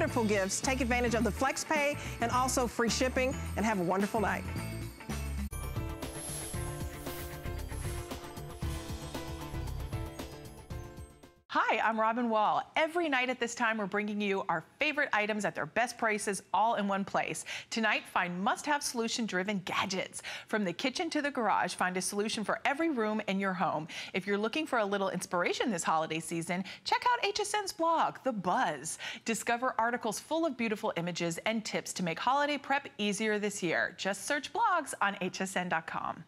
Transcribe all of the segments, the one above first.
wonderful gifts. Take advantage of the flex pay and also free shipping and have a wonderful night. Hi, I'm Robin Wall. Every night at this time, we're bringing you our favorite items at their best prices all in one place. Tonight, find must-have solution-driven gadgets. From the kitchen to the garage, find a solution for every room in your home. If you're looking for a little inspiration this holiday season, check out HSN's blog, The Buzz. Discover articles full of beautiful images and tips to make holiday prep easier this year. Just search blogs on hsn.com.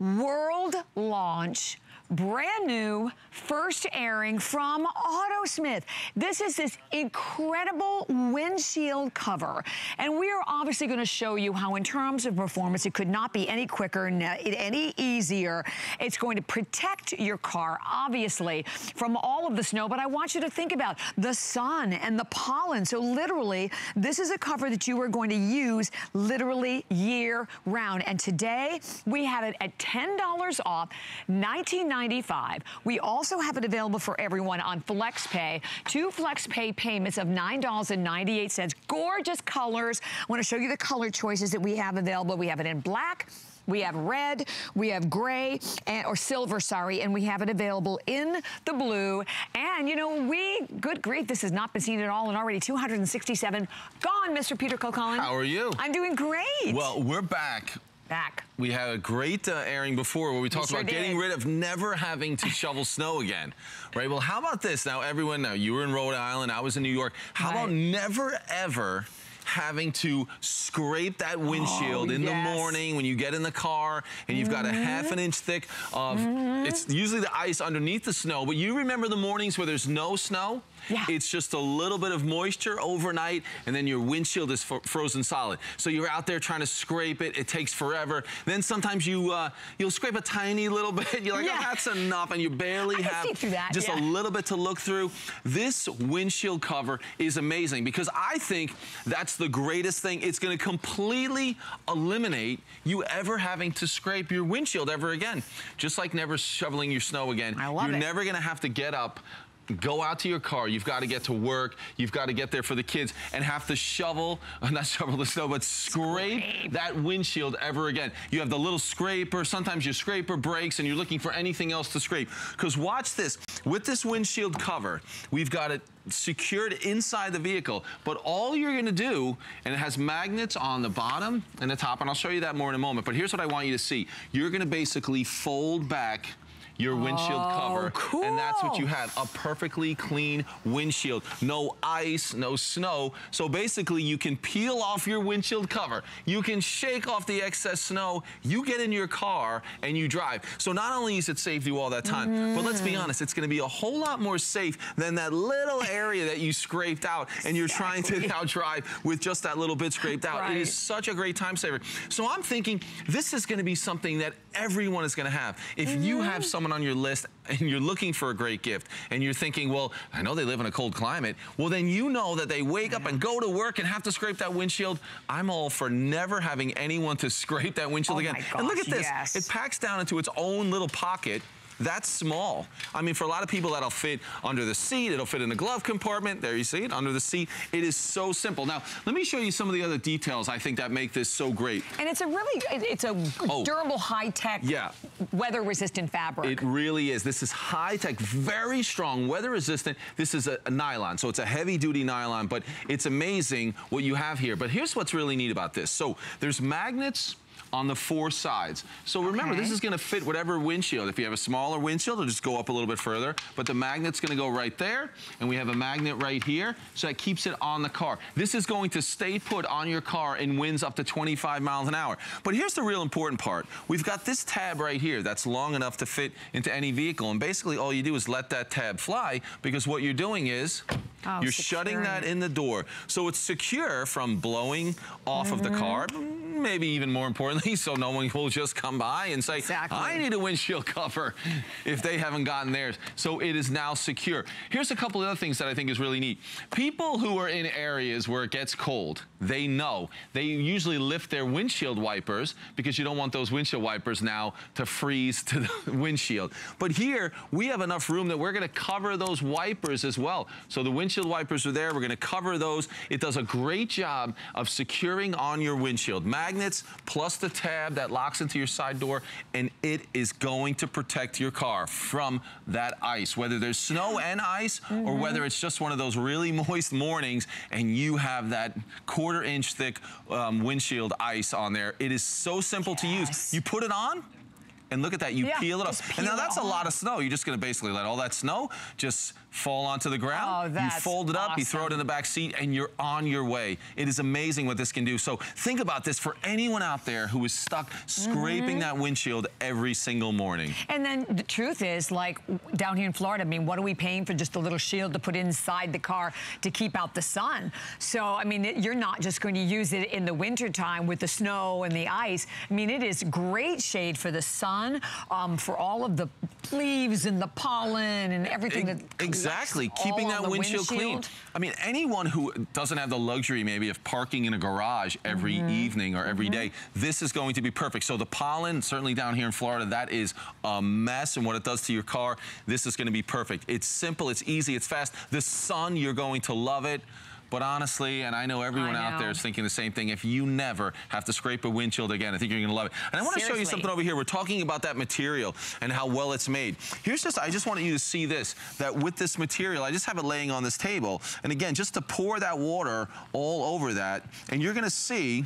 world launch brand new first airing from Autosmith. This is this incredible windshield cover. And we are obviously gonna show you how in terms of performance, it could not be any quicker, any easier. It's going to protect your car, obviously, from all of the snow, but I want you to think about the sun and the pollen. So literally, this is a cover that you are going to use literally year round. And today, we have it at $10 off, 19 $9.95. We also have it available for everyone on FlexPay. Two FlexPay payments of $9.98. Gorgeous colors. I want to show you the color choices that we have available. We have it in black, we have red, we have gray, and, or silver, sorry, and we have it available in the blue. And, you know, we, good grief, this has not been seen at all, and already 267 gone, Mr. Peter Kilcullen. How are you? I'm doing great. Well, we're back back. We had a great uh, airing before where we talked sure about getting rid of never having to shovel snow again, right? Well, how about this? Now, everyone, now you were in Rhode Island, I was in New York. How right. about never ever having to scrape that windshield oh, in yes. the morning when you get in the car and you've got mm -hmm. a half an inch thick of, mm -hmm. it's usually the ice underneath the snow, but you remember the mornings where there's no snow? Yeah. It's just a little bit of moisture overnight and then your windshield is frozen solid. So you're out there trying to scrape it. It takes forever. Then sometimes you, uh, you'll scrape a tiny little bit. You're like, oh, yeah. oh, that's enough. And you barely have that, just yeah. a little bit to look through. This windshield cover is amazing because I think that's the greatest thing. It's going to completely eliminate you ever having to scrape your windshield ever again. Just like never shoveling your snow again. I love You're it. never going to have to get up go out to your car. You've got to get to work. You've got to get there for the kids and have to shovel, not shovel the snow, but scrape, scrape, that windshield ever again. You have the little scraper. Sometimes your scraper breaks and you're looking for anything else to scrape. Because watch this. With this windshield cover, we've got it secured inside the vehicle. But all you're going to do, and it has magnets on the bottom and the top, and I'll show you that more in a moment. But here's what I want you to see. You're going to basically fold back your windshield oh, cover. Cool. And that's what you have, a perfectly clean windshield. No ice, no snow. So basically you can peel off your windshield cover. You can shake off the excess snow. You get in your car and you drive. So not only is it saved you all that time, mm. but let's be mm. honest, it's gonna be a whole lot more safe than that little area that you scraped out and you're exactly. trying to now drive with just that little bit scraped out. Right. It is such a great time saver. So I'm thinking this is gonna be something that everyone is gonna have. If mm -hmm. you have mm-hmm. someone someone on your list and you're looking for a great gift and you're thinking, well, I know they live in a cold climate, well, then you know that they wake up and go to work and have to scrape that windshield. I'm all for never having anyone to scrape that windshield oh again. Gosh, and look at this. Yes. It packs down into its own little pocket that's small. I mean, for a lot of people, that'll fit under the seat. It'll fit in the glove compartment. There you see it, under the seat. It is so simple. Now, let me show you some of the other details I think that make this so great. And it's a really, it's a oh, durable, high-tech, yeah. weather-resistant fabric. It really is. This is high-tech, very strong, weather-resistant. This is a, a nylon, so it's a heavy-duty nylon, but it's amazing what you have here. But here's what's really neat about this. So there's magnets on the four sides. So remember, okay. this is gonna fit whatever windshield. If you have a smaller windshield, it'll just go up a little bit further, but the magnet's gonna go right there, and we have a magnet right here, so that keeps it on the car. This is going to stay put on your car in winds up to 25 miles an hour. But here's the real important part. We've got this tab right here that's long enough to fit into any vehicle, and basically all you do is let that tab fly, because what you're doing is, Oh, You're shutting that in the door. So it's secure from blowing off mm -hmm. of the car, mm-hmm. maybe even more importantly, so no one will just come by and say, exactly. I need a windshield cover if they haven't gotten theirs. So it is now secure. Here's a couple of other things that I think is really neat. People who are in areas where it gets cold, they know. They usually lift their windshield wipers because you don't want those windshield wipers now to freeze to the windshield. But here, we have enough room that we're gonna cover those wipers as well. So the windshield wipers are there, we're gonna cover those. It does a great job of securing on your windshield. Magnets plus the tab that locks into your side door, and it is going to protect your car from that ice, whether there's snow and ice, mm -hmm. or whether it's just one of those really moist mornings and you have that quarter inch thick um, windshield ice on there. It is so simple yes. to use. You put it on, and look at that, you yeah, peel it up. and now that's a lot of snow. You're just gonna basically let all that snow just fall onto the ground. Oh, you fold it up, awesome. you throw it in the back seat, and you're on your way. It is amazing what this can do. So think about this for anyone out there who is stuck scraping mm -hmm. that windshield every single morning. And then the truth is, like down here in Florida, I mean, what are we paying for just a little shield to put inside the car to keep out the sun? So, I mean, it, you're not just going to use it in the wintertime with the snow and the ice. I mean, it is great shade for the sun, um, for all of the leaves and the pollen and everything it, that Exactly, keeping that windshield, windshield, clean. I mean, anyone who doesn't have the luxury maybe of parking in a garage every mm -hmm. evening or every mm -hmm. day, this is going to be perfect. So the pollen, certainly down here in Florida, that is a mess and what it does to your car, this is gonna be perfect. It's simple, it's easy, it's fast. The sun, you're going to love it. But honestly, and I know everyone I know. out there is thinking the same thing, if you never have to scrape a windshield again, I think you're gonna love it. And I wanna show you something over here. We're talking about that material and how well it's made. Here's just, I just wanted you to see this, that with this material, I just have it laying on this table. And again, just to pour that water all over that, and you're gonna see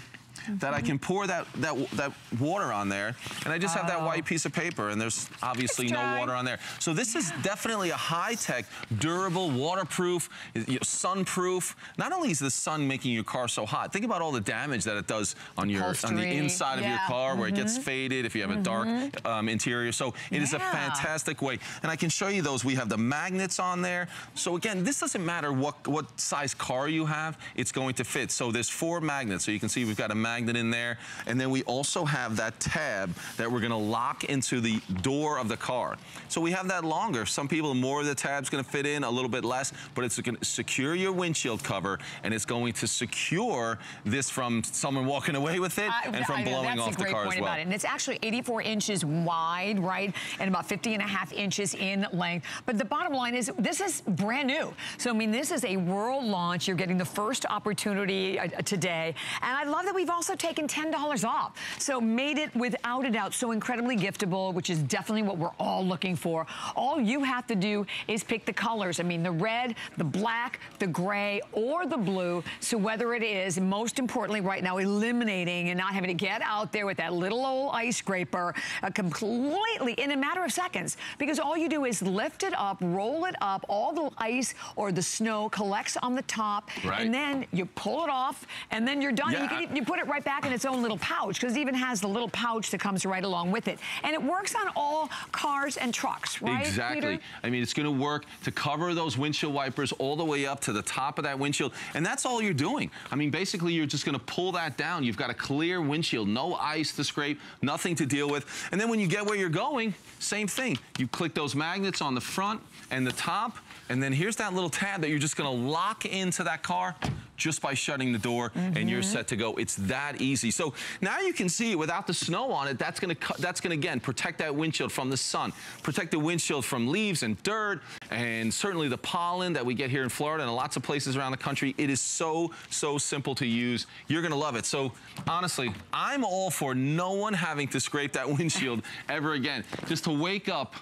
that I can pour that, that, that water on there, and I just have that white piece of paper, and there's obviously no water on there. So this is definitely a high-tech, durable, waterproof, you know, sunproof. Not only is the sun making your car so hot, think about all the damage that it does on your on the inside yeah. of your car, where mm -hmm. it gets mm-hmm. faded if you have a dark mm-hmm. um, interior. So it yeah. is a fantastic way, and I can show you those. We have the magnets on there. So again, this doesn't matter what what size car you have, it's going to fit. So there's four magnets. So you can see we've got a magnet magnet in there. And then we also have that tab that we're gonna lock into the door of the car. So we have that longer. Some people, more of the tab's gonna fit in, a little bit less, but it's gonna secure your windshield cover and it's going to secure this from someone walking away with it uh, and from I, blowing off the car as well. And it's actually 84 inches wide, right? And about 50 and a half inches in length. But the bottom line is this is brand new. So, I mean, this is a world launch. You're getting the first opportunity uh, today. And I love that we've also also taken $10 off. So made it without a doubt so incredibly giftable, which is definitely what we're all looking for. All you have to do is pick the colors. I mean, the red, the black, the gray, or the blue. So whether it is, most importantly right now, eliminating and not having to get out there with that little old ice scraper uh, completely in a matter of seconds. Because all you do is lift it up, roll it up, all the ice or the snow collects on the top, right. and then you pull it off, and then you're done. Yeah. You, can, you put it right right back in its own little pouch because it even has the little pouch that comes right along with it. And it works on all cars and trucks, right, Exactly. Peter? I mean, it's going to work to cover those windshield wipers all the way up to the top of that windshield. And that's all you're doing. I mean, basically, you're just going to pull that down. You've got a clear windshield, no ice to scrape, nothing to deal with. And then when you get where you're going, same thing. You click those magnets on the front and the top, and then here's that little tab that you're just going to lock into that car just by shutting the door mm -hmm. and you're set to go. It's that easy. So now you can see without the snow on it, that's gonna, that's gonna again, protect that windshield from the sun, protect the windshield from leaves and dirt, and certainly the pollen that we get here in Florida and lots of places around the country. It is so, so simple to use. You're gonna love it. So honestly, I'm all for no one having to scrape that windshield ever again. Just to wake up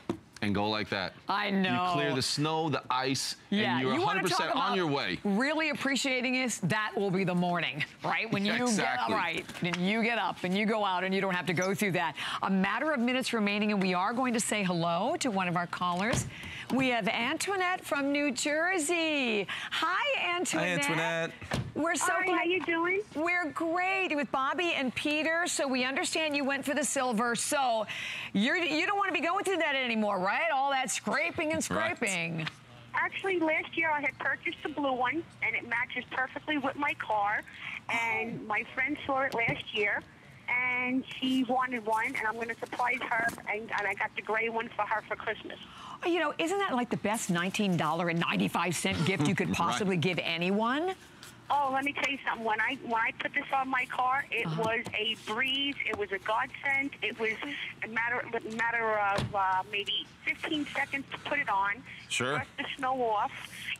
and go like that. I know. You clear the snow, the ice, yeah, and you're you 100% on your way. Really appreciating it, that will be the morning, right? When you exactly. get right, and you get up and you go out and you don't have to go through that. A matter of minutes remaining, and we are going to say hello to one of our callers. We have Antoinette from New Jersey. Hi, Antoinette. Hi, Antoinette. We're so Hi, glad. how you doing? We're great with Bobby and Peter. So we understand you went for the silver. So you're you don't want to be going through that anymore, right? All that scraping and scraping. Right. Actually, last year I had purchased the blue one, and it matches perfectly with my car. And oh. my friend saw it last year, and she wanted one, and I'm going to surprise her, and, and I got the gray one for her for Christmas. You know, isn't that like the best $19.95 gift you could possibly right. give anyone? Oh, let me tell you something. When I when I put this on my car, it uh-huh. was a breeze. It was a godsend. It was a matter matter of uh, maybe 15 seconds to put it on. Sure. Brush the snow off.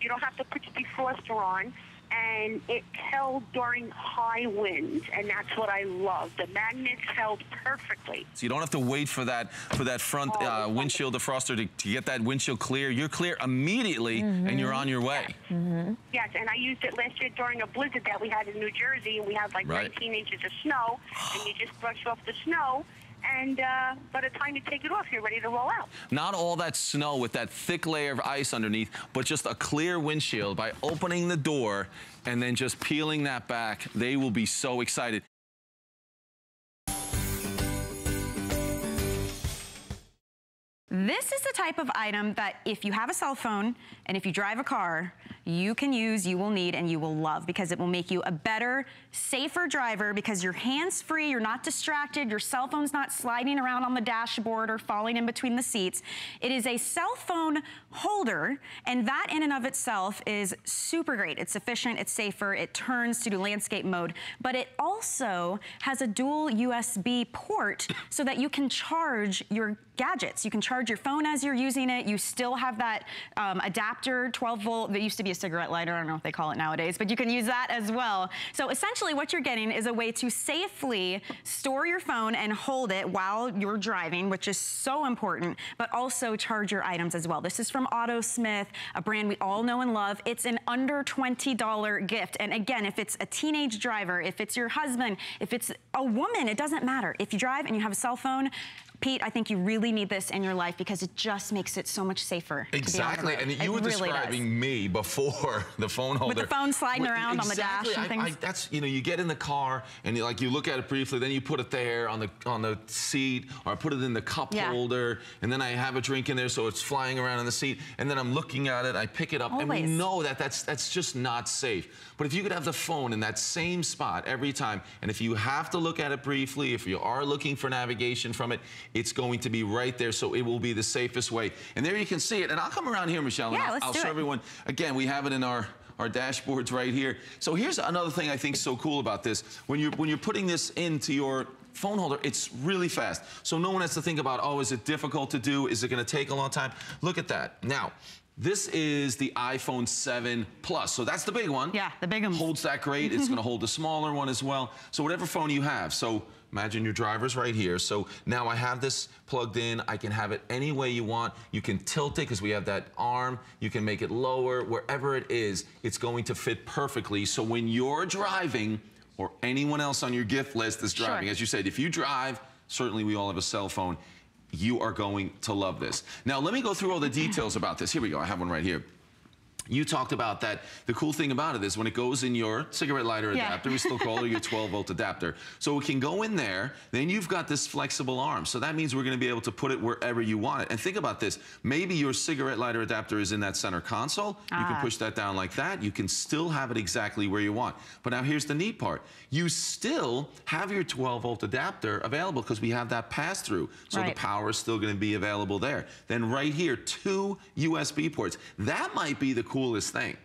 You don't have to put your defroster on and it held during high winds, and that's what I love. The magnets held perfectly. So you don't have to wait for that for that front oh, uh, windshield defroster to, to, get that windshield clear. You're clear immediately, mm -hmm. and you're on your way. Yes. Mm -hmm. yes, and I used it last year during a blizzard that we had in New Jersey, and we had like right. 19 inches of snow, and you just brush off the snow, and uh, by the time you take it off, you're ready to roll out. Not all that snow with that thick layer of ice underneath, but just a clear windshield by opening the door and then just peeling that back. They will be so excited. This is the type of item that if you have a cell phone and if you drive a car, you can use, you will need, and you will love because it will make you a better, safer driver because you're hands-free, you're not distracted, your cell phone's not sliding around on the dashboard or falling in between the seats. It is a cell phone holder, and that in and of itself is super great. It's efficient, it's safer, it turns to do landscape mode, but it also has a dual USB port so that you can charge your gadgets. You can charge your phone as you're using it. You still have that um, adapter, 12 volt, that used to be a cigarette lighter. I don't know what they call it nowadays, but you can use that as well. So essentially what you're getting is a way to safely store your phone and hold it while you're driving, which is so important, but also charge your items as well. This is from AutoSmith, a brand we all know and love. It's an under $20 gift. And again, if it's a teenage driver, if it's your husband, if it's a woman, it doesn't matter. If you drive and you have a cell phone, Pete, I think you really need this in your life because it just makes it so much safer. Exactly, and you it were really describing does. me before the phone holder. With the phone sliding around exactly. on the dash and things. I, I, that's, you know, you get in the car and you like you look at it briefly, then you put it there on the on the seat, or I put it in the cup yeah. holder, and then I have a drink in there so it's flying around in the seat, and then I'm looking at it, I pick it up, Always. and we know that that's, that's just not safe. But if you could have the phone in that same spot every time, and if you have to look at it briefly, if you are looking for navigation from it, it's going to be right there, so it will be the safest way. And there you can see it. And I'll come around here, Michelle, yeah, and I'll, I'll show it. everyone. Again, we have it in our our dashboards right here. So here's another thing I think is so cool about this. When you're when you're putting this into your phone holder, it's really fast. So no one has to think about, oh, is it difficult to do? Is it gonna take a long time? Look at that. Now, this is the iPhone 7 Plus. So that's the big one. Yeah, the big one. Holds that great. it's gonna hold the smaller one as well. So whatever phone you have. So Imagine your driver's right here. So now I have this plugged in. I can have it any way you want. You can tilt it because we have that arm. You can make it lower. Wherever it is, it's going to fit perfectly. So when you're driving or anyone else on your gift list is driving, sure. as you said, if you drive, certainly we all have a cell phone, you are going to love this. Now, let me go through all the details about this. Here we go. I have one right here. You talked about that. The cool thing about it is when it goes in your cigarette lighter yeah. adapter, we still call it your 12 volt adapter. So it can go in there, then you've got this flexible arm. So that means we're gonna be able to put it wherever you want it. And think about this, maybe your cigarette lighter adapter is in that center console. Ah. You can ah. push that down like that. You can still have it exactly where you want. But now here's the neat part. You still have your 12 volt adapter available because we have that pass through. So right. the power is still gonna be available there. Then right here, two USB ports. That might be the coolest thing.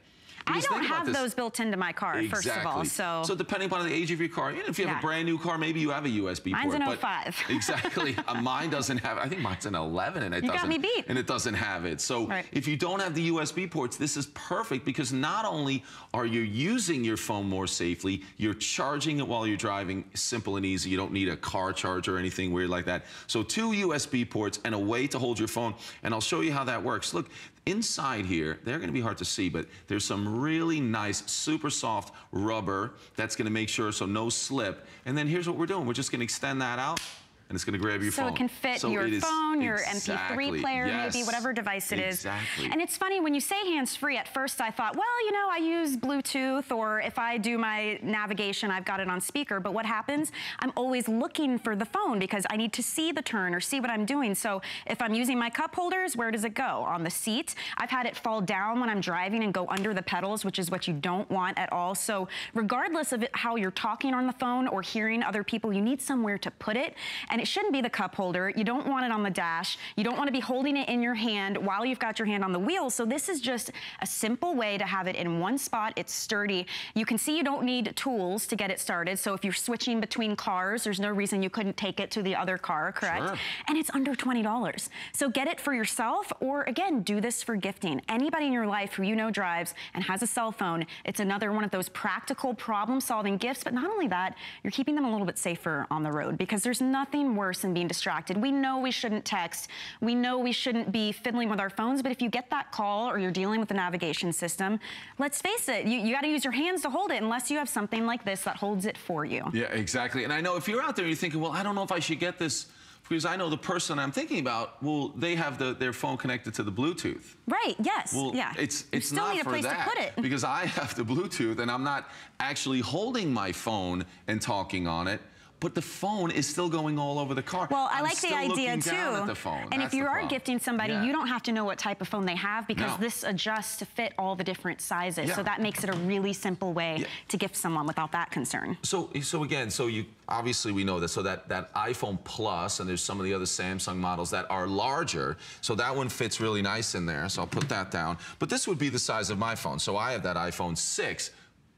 I don't have those built into my car, exactly. first of all. So so depending upon the age of your car, you know, if you have yeah. a brand new car, maybe you have a USB mine's port. Mine's an 05. exactly. uh, mine doesn't have, I think mine's an 11 and it you doesn't. Got me beat. And it doesn't have it. So right. if you don't have the USB ports, this is perfect because not only are you using your phone more safely, you're charging it while you're driving, simple and easy. You don't need a car charger or anything weird like that. So two USB ports and a way to hold your phone. And I'll show you how that works. Look, Inside here, they're gonna be hard to see, but there's some really nice, super soft rubber that's gonna make sure so no slip. And then here's what we're doing. We're just gonna extend that out and it's going to grab your so phone. So it can fit so your phone, your exactly, MP3 player, yes, maybe whatever device it is. Exactly. And it's funny when you say hands-free. At first, I thought, well, you know, I use Bluetooth, or if I do my navigation, I've got it on speaker. But what happens? I'm always looking for the phone because I need to see the turn or see what I'm doing. So if I'm using my cup holders, where does it go? On the seat. I've had it fall down when I'm driving and go under the pedals, which is what you don't want at all. So regardless of how you're talking on the phone or hearing other people, you need somewhere to put it. And and it shouldn't be the cup holder. You don't want it on the dash. You don't want to be holding it in your hand while you've got your hand on the wheel. So this is just a simple way to have it in one spot. It's sturdy. You can see you don't need tools to get it started. So if you're switching between cars, there's no reason you couldn't take it to the other car, correct? Sure. And it's under $20. So get it for yourself or again, do this for gifting. Anybody in your life who you know drives and has a cell phone, it's another one of those practical problem solving gifts. But not only that, you're keeping them a little bit safer on the road because there's nothing worse than being distracted. We know we shouldn't text. We know we shouldn't be fiddling with our phones, but if you get that call or you're dealing with the navigation system, let's face it, you, you got to use your hands to hold it unless you have something like this that holds it for you. Yeah, exactly. And I know if you're out there, and you're thinking, well, I don't know if I should get this because I know the person I'm thinking about, well, they have the, their phone connected to the Bluetooth. Right, yes, Well, yeah. it's it's still not need a for place that to put it. because I have the Bluetooth and I'm not actually holding my phone and talking on it. But the phone is still going all over the car. Well, I I'm like the idea too. down at the phone. And That's if you are gifting somebody, Yeah. you don't have to know what type of phone they have because No. this adjusts to fit all the different sizes. So that makes it a really simple way Yeah. to gift someone without that concern. So, so again, so you obviously we know that. So that that iPhone Plus and there's some of the other Samsung models that are larger. So that one fits really nice in there. So I'll put that down. But this would be the size of my phone. So I have that iPhone 6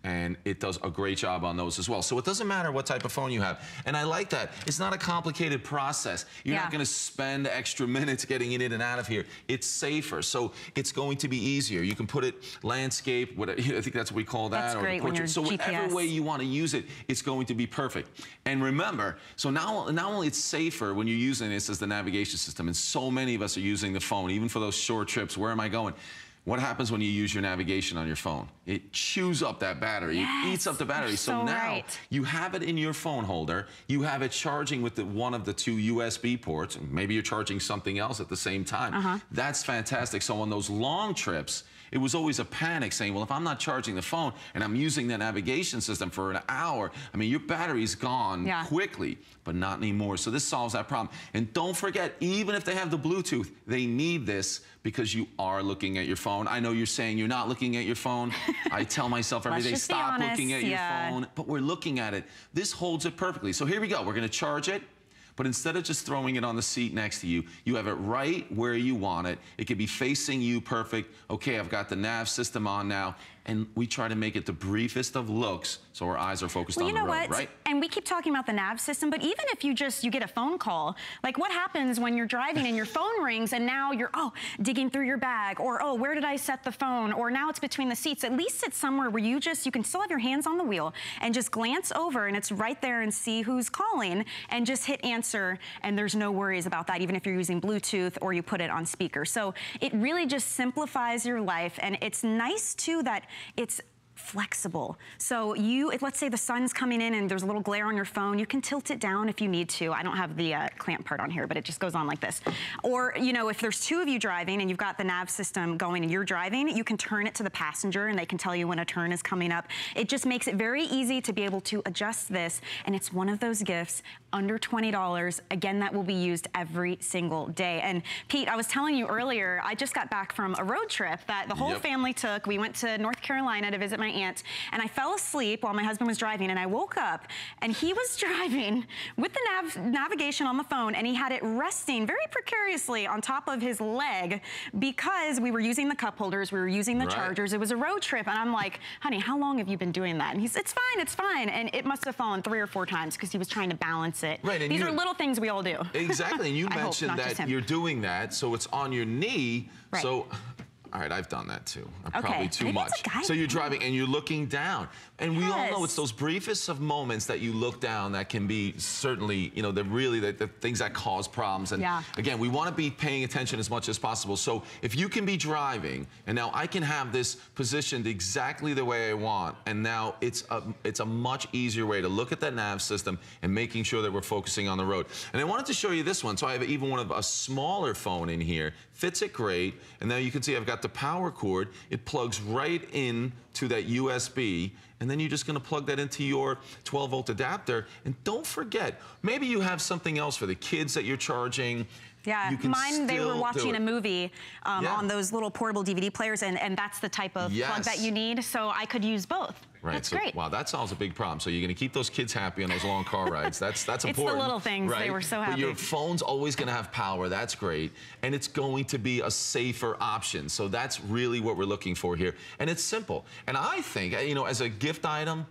and it does a great job on those as well. So it doesn't matter what type of phone you have. And I like that. It's not a complicated process. You're Yeah. not going to spend extra minutes getting it in and out of here. It's safer. So it's going to be easier. You can put it landscape, whatever, I think that's what we call that. That's or the great portrait. So whatever GPS. way you want to use it, it's going to be perfect. And remember, so now not only it's safer when you're using this as the navigation system, and so many of us are using the phone, even for those short trips, where am I going? What happens when you use your navigation on your phone? It chews up that battery. It Yes, eats up the battery. So, so now right. you have it in your phone holder. You have it charging with the, one of the two USB ports. and Maybe you're charging something else at the same time. Uh-huh. That's fantastic. So on those long trips, it was always a panic saying, well, if I'm not charging the phone and I'm using the navigation system for an hour, I mean, your battery's gone Yeah. quickly, but not anymore. So this solves that problem. And don't forget, even if they have the Bluetooth, they need this because you are looking at your phone. I know you're saying you're not looking at your phone. I tell myself every day, stop honest, looking at yeah. your phone but we're looking at it. This holds it perfectly. So here we go. We're going to charge it. But instead of just throwing it on the seat next to you, you have it right where you want it. It could be facing you perfect. Okay, I've got the nav system on now. And we try to make it the briefest of looks so our eyes are focused Well, on you know the road, what? right? And we keep talking about the nav system, but even if you just you get a phone call, like what happens when you're driving and your phone rings and now you're oh digging through your bag or oh where did I set the phone or now it's between the seats. At least it's somewhere where you just you can still have your hands on the wheel and just glance over and it's right there and see who's calling and just hit answer and there's no worries about that even if you're using Bluetooth or you put it on speaker. So it really just simplifies your life and it's nice too that it's flexible. So you, if let's say the sun's coming in and there's a little glare on your phone, you can tilt it down if you need to. I don't have the uh, clamp part on here, but it just goes on like this. Or, you know, if there's two of you driving and you've got the nav system going and you're driving, you can turn it to the passenger and they can tell you when a turn is coming up. It just makes it very easy to be able to adjust this. And it's one of those gifts under $20. Again, that will be used every single day. And Pete, I was telling you earlier, I just got back from a road trip that the whole Yep. family took. We went to North Carolina to visit my aunt, and I fell asleep while my husband was driving, and I woke up, and he was driving with the nav- navigation on the phone, and he had it resting very precariously on top of his leg because we were using the cup holders, we were using the Right. chargers. It was a road trip, and I'm like, honey, how long have you been doing that? And he's, it's fine, it's fine. And it must have fallen three or four times because he was trying to balance it. Right, and These are little things we all do. Exactly, and you mentioned that you're doing that, so it's on your knee. Right. So, all right, I've done that too. Uh, Okay, Probably too much. So you're driving and you're looking down, and we all know it's those briefest of moments that you look down that can be certainly, you know, they're really the, the things that cause problems. And Yeah. again, we want to be paying attention as much as possible. So if you can be driving, and now I can have this positioned exactly the way I want, and now it's a it's a much easier way to look at that nav system and making sure that we're focusing on the road. And I wanted to show you this one. So I have even one of a smaller phone in here. Fits it great. And now you can see I've got the power cord. It plugs right in to that USB. And then you're just gonna plug that into your 12 volt adapter. And don't forget, maybe you have something else for the kids that you're charging. Yeah, you can mine, they were watching a movie um, Yeah. on those little portable DVD players, and, and that's the type of plug that you need, so I could use both. Right. That's so, great. Wow, that solves a big problem. So you're going to keep those kids happy on those long car rides. That's that's It's the important. little things. They Right? were so happy. But your phone's always going to have power. That's great, and it's going to be a safer option. So that's really what we're looking for here, and it's simple. And I think you know, as a gift item.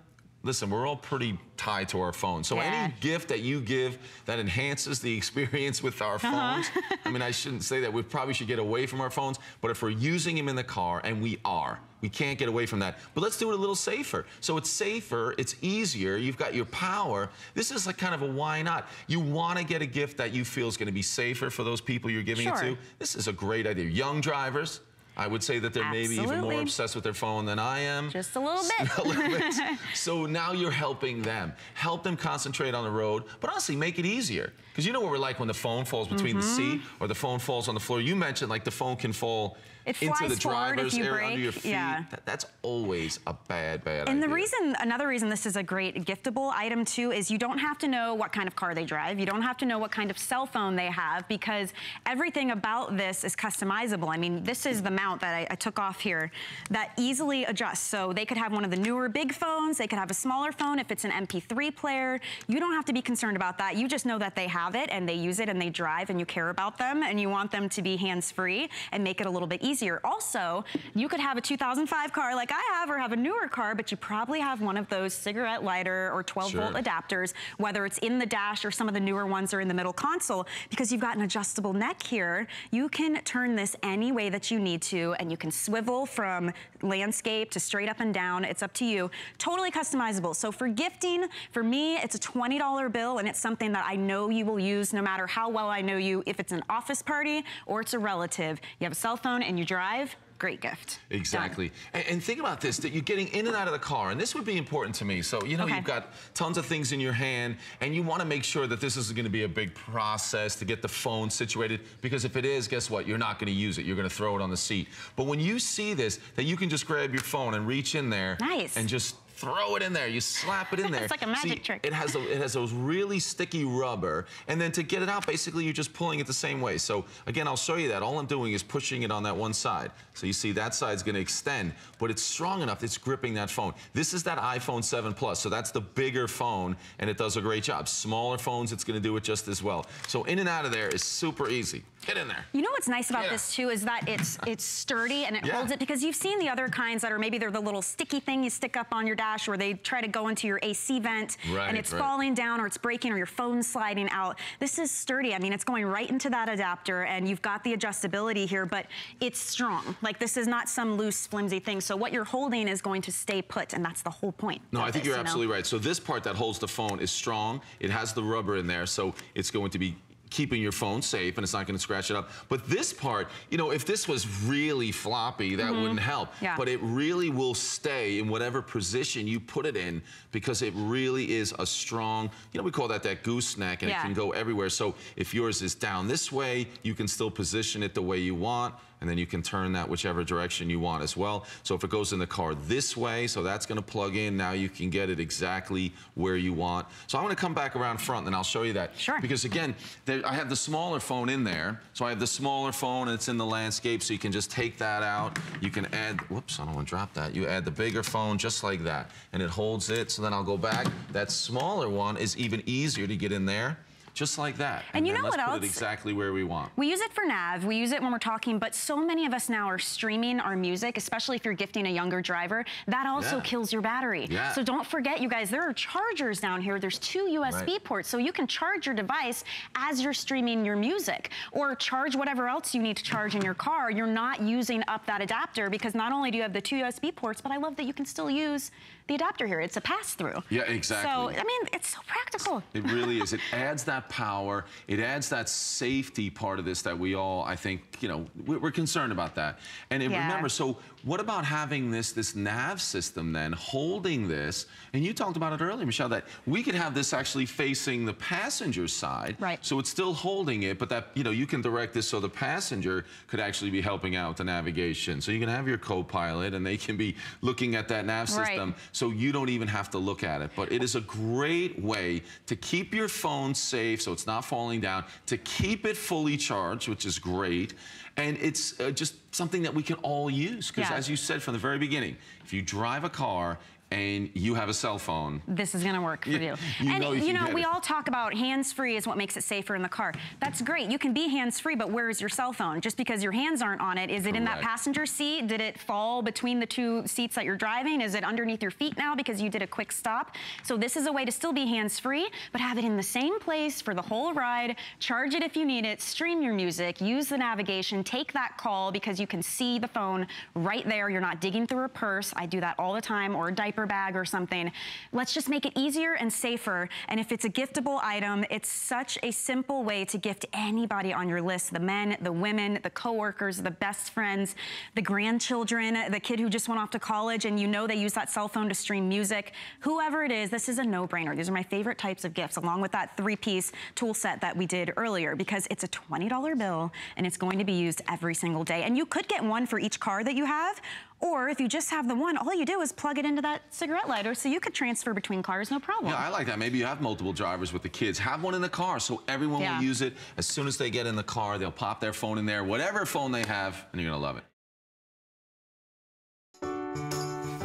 Listen, we're all pretty tied to our phones. So Yeah. any gift that you give that enhances the experience with our Uh-huh. phones, I mean, I shouldn't say that. We probably should get away from our phones. But if we're using them in the car, and we are, we can't get away from that. But let's do it a little safer. So it's safer, it's easier, you've got your power. This is like kind of a why not. You want to get a gift that you feel is going to be safer for those people you're giving it to. This is a great idea. Young drivers. I would say that they're maybe even more obsessed with their phone than I am. Just a little bit. a little bit. So now you're helping them. Help them concentrate on the road, but honestly, make it easier. Because you know what we're like when the phone falls between the Mm-hmm. seat or the phone falls on the floor. You mentioned like the phone can fall It into flies the driver's you area under your feet. yeah. That- that's always a bad, bad And the reason, another reason this is a great giftable item too, is you don't have to know what kind of car they drive. You don't have to know what kind of cell phone they have because everything about this is customizable. I mean, this is the mount that I, I took off here that easily adjusts. So they could have one of the newer big phones. They could have a smaller phone if it's an MP3 player. You don't have to be concerned about that. You just know that they have it and they use it and they drive and you care about them and you want them to be hands-free and make it a little bit easier. Also, you could have a 2005 car like I have or have a newer car, but you probably have one of those cigarette lighter or 12 volt adapters, whether it's in the dash or some of the newer ones are in the middle console, because you've got an adjustable neck here. You can turn this any way that you need to, and you can swivel from landscape to straight up and down. It's up to you. Totally customizable. So for gifting, for me, it's a $20 bill, and it's something that I know you will use no matter how well I know you. If it's an office party or it's a relative, you have a cell phone and you drive, great gift. Exactly. And, and think about this, that you're getting in and out of the car, and this would be important to me. So, you know, Okay. you've got tons of things in your hand, and you want to make sure that this is going to be a big process to get the phone situated, because if it is, guess what? You're not going to use it. You're going to throw it on the seat. But when you see this, that you can just grab your phone and reach in there Nice. and just throw it in there. You slap it in there. It's like a magic See, trick. It has a, it has those really sticky rubber, and then to get it out, basically you're just pulling it the same way. So again, I'll show you that. All I'm doing is pushing it on that one side. So you see that side's going to extend, but it's strong enough. It's gripping that phone. This is that iPhone 7 Plus, so that's the bigger phone, and it does a great job. Smaller phones, it's going to do it just as well. So in and out of there is super easy. Get in there. You know what's nice about Yeah. this too is that it's it's sturdy and it Yeah. holds it because you've seen the other kinds that are maybe they're the little sticky thing you stick up on your dash or they try to go into your AC vent Right, and it's right. falling down or it's breaking or your phone's sliding out. This is sturdy. I mean, it's going right into that adapter and you've got the adjustability here, but it's strong. Like this is not some loose, flimsy thing. So what you're holding is going to stay put and that's the whole point. No, I think this, you're you know? absolutely right. So this part that holds the phone is strong. It has the rubber in there, so it's going to be keeping your phone safe and it's not going to scratch it up. But this part, you know, if this was really floppy, that mm-hmm. wouldn't help. Yeah. But it really will stay in whatever position you put it in because it really is a strong, you know, we call that that gooseneck and Yeah. it can go everywhere. So if yours is down this way, you can still position it the way you want and then you can turn that whichever direction you want as well. So if it goes in the car this way, so that's gonna plug in, now you can get it exactly where you want. So I'm gonna come back around front and I'll show you that. Sure. Because again, there, I have the smaller phone in there. So I have the smaller phone and it's in the landscape, so you can just take that out. You can add, whoops, I don't wanna drop that. You add the bigger phone just like that. And it holds it, so then I'll go back. That smaller one is even easier to get in there, just like that. And you then know what put else? it exactly where we want. We use it for nav, we use it when we're talking, but so many of us now are streaming our music, especially if you're gifting a younger driver. That also Yeah. kills your battery. Yeah. So don't forget, you guys, there are chargers down here. There's two USB Right. ports, so you can charge your device as you're streaming your music or charge whatever else you need to charge in your car. You're not using up that adapter because not only do you have the two USB ports, but I love that you can still use the adapter here. It's a pass through. Yeah, exactly. So, I mean, it's so practical. It really is. It adds that power. It adds that safety part of this that we all, I think, you know, we- we're concerned about that. And Yeah. remember, so what about having this this nav system then holding this? And you talked about it earlier, Michelle, that we could have this actually facing the passenger side. Right. So it's still holding it, but that you know you can direct this so the passenger could actually be helping out with the navigation. So you can have your co-pilot and they can be looking at that nav Right. system so you don't even have to look at it. But it is a great way to keep your phone safe safe, so it's not falling down, to keep it fully charged, which is great. And it's uh, just something that we can all use. Because Yeah. as you said from the very beginning, if you drive a car and you have a cell phone, this is gonna work for You- you. and know you you know, we it. all talk about hands-free is what makes it safer in the car. That's great. You can be hands-free, but where's your cell phone? Just because your hands aren't on it, is it in that passenger seat? Did it fall between the two seats that you're driving? Is it underneath your feet now because you did a quick stop? So this is a way to still be hands-free, but have it in the same place for the whole ride. Charge it if you need it, stream your music, use the navigation, take that call because you can see the phone right there. You're not digging through a purse. I do that all the time or a diaper bag or something. Let's just make it easier and safer. And if it's a giftable item, it's such a simple way to gift anybody on your list, the men, the women, the coworkers, the best friends, the grandchildren, the kid who just went off to college and you know they use that cell phone to stream music. Whoever it is, this is a no-brainer. These are my favorite types of gifts along with that three-piece tool set that we did earlier because it's a $20 bill and it's going to be used every single day. And you could get one for each car that you have or if you just have the one, all you do is plug it into that cigarette lighter so you could transfer between cars, no problem. Yeah, I like that. Maybe you have multiple drivers with the kids. Have one in the car so everyone Yeah. will use it. As soon as they get in the car, they'll pop their phone in there, whatever phone they have, and you're going to love it.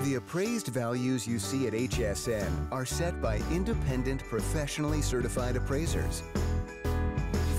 The appraised values you see at HSN are set by independent, professionally certified appraisers.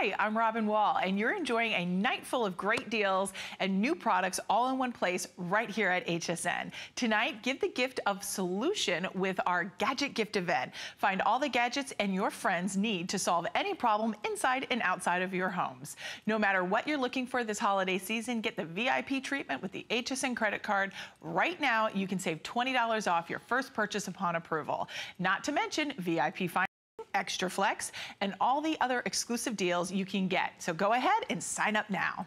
Hi, I'm Robin Wall, and you're enjoying a night full of great deals and new products all in one place right here at HSN. Tonight, give the gift of solution with our Gadget Gift event. Find all the gadgets and your friends need to solve any problem inside and outside of your homes. No matter what you're looking for this holiday season, get the VIP treatment with the HSN credit card. Right now, you can save $20 off your first purchase upon approval. Not to mention VIP financing. Extra Flex, and all the other exclusive deals you can get. So go ahead and sign up now.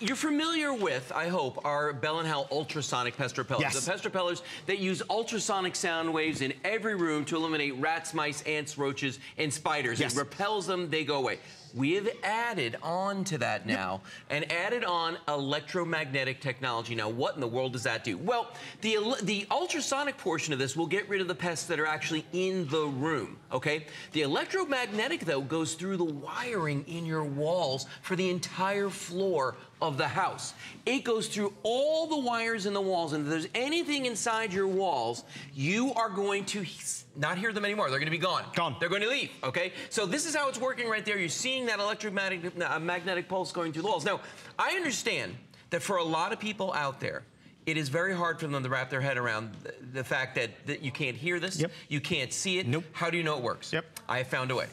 You're familiar with, I hope, our Bell & Howell ultrasonic pest repellers. Yes. The pest repellers that use ultrasonic sound waves in every room to eliminate rats, mice, ants, roaches, and spiders. Yes. It repels them, they go away. We have added on to that now and added on electromagnetic technology. Now, what in the world does that do? Well, the, the ultrasonic portion of this will get rid of the pests that are actually in the room, okay? The electromagnetic, though, goes through the wiring in your walls for the entire floor of the house. It goes through all the wires in the walls, and if there's anything inside your walls, you are going to not hear them anymore. They're going to be gone. Gone. They're going to leave, okay? So this is how it's working right there. You're seeing that electromagnetic uh, magnetic pulse going through the walls. Now, I understand that for a lot of people out there, it is very hard for them to wrap their head around the, the fact that, that you can't hear this, Yep. you can't see it. Nope. How do you know it works? Yep. I have found a way.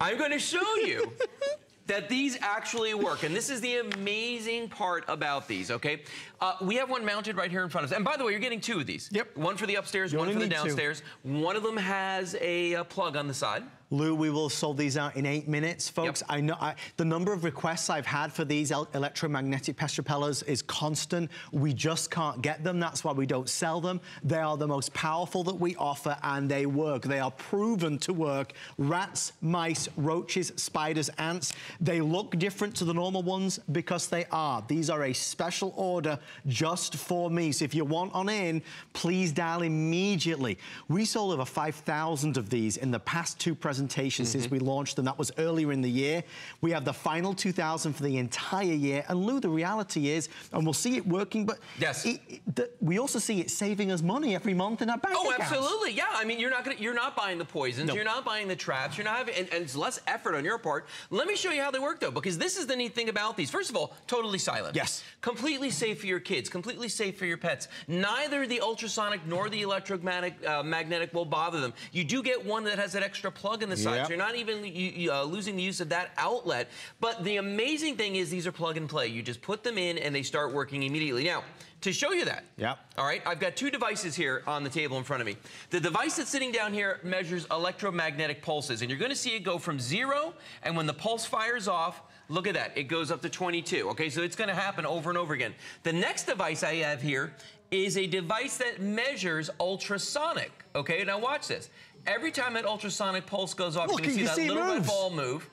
I'm going to show you that these actually work. And this is the amazing part about these, okay? Uh, we have one mounted right here in front of us. And by the way, you're getting two of these. Yep. One for the upstairs, You one for the need two. downstairs. One of them has a, uh plug on the side. Lou, we will solve these out in eight minutes, folks. Yep. I know I, the number of requests I've had for these el- electromagnetic pest repellers is constant. We just can't get them. That's why we don't sell them. They are the most powerful that we offer, and they work. They are proven to work. Rats, mice, roaches, spiders, ants. They look different to the normal ones because they are. These are a special order just for me. So if you want on in, please dial immediately. We sold over 5,000 of these in the past two presentations Mm-hmm. since we launched them. That was earlier in the year. We have the final 2,000 for the entire year. And Lou, the reality is, and we'll see it working, but Yes. it- the- we also see it saving us money every month in our bank Oh, accounts. absolutely. Yeah. I mean, you're not gonna, you're not buying the poisons. You're not buying the traps. You're not having, and, and it's less effort on your part. Let me show you how they work though, because this is the neat thing about these. First of all, totally silent. Yes. Completely safe for your kids. Completely safe for your pets. Neither the ultrasonic nor the electromagnetic uh, magnetic will bother them. You do get one that has that extra plug in in the side, Yep. you're not even you- uh, losing the use of that outlet. But the amazing thing is these are plug and play. You just put them in and they start working immediately. Now, to show you that, Yep. all right, I've got two devices here on the table in front of me. The device that's sitting down here measures electromagnetic pulses, and you're going to see it go from zero, and when the pulse fires off, look at that, it goes up to 22. Okay, so it's going to happen over and over again. The next device I have here is a device that measures ultrasonic. Okay, now watch this. Every time that ultrasonic pulse goes off, Look, you're going to see that see it little red ball move.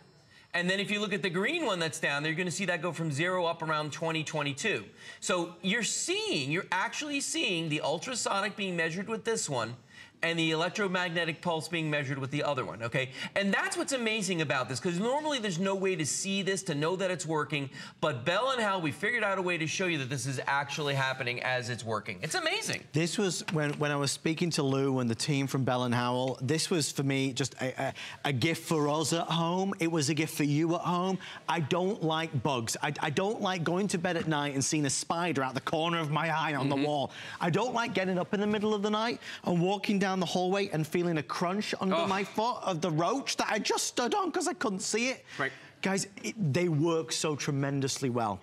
And then if you look at the green one that's down there, you're going to see that go from zero up around 2022. So you're seeing, you're actually seeing the ultrasonic being measured with this one and the electromagnetic pulse being measured with the other one, okay? And that's what's amazing about this, because normally there's no way to see this, to know that it's working, but Bell and Howell, we figured out a way to show you that this is actually happening as it's working. It's amazing. This was when, when I was speaking to Lou and the team from Bell and Howell. This was for me just a, a, a gift for us at home. It was a gift for you at home. I don't like bugs. I, I don't like going to bed at night and seeing a spider out the corner of my eye on the mm-hmm. wall. I don't like getting up in the middle of the night and walking down the hallway and feeling a crunch under Oh. my foot of the roach that I just stood on because I couldn't see it. Right. Guys, it, they work so tremendously well.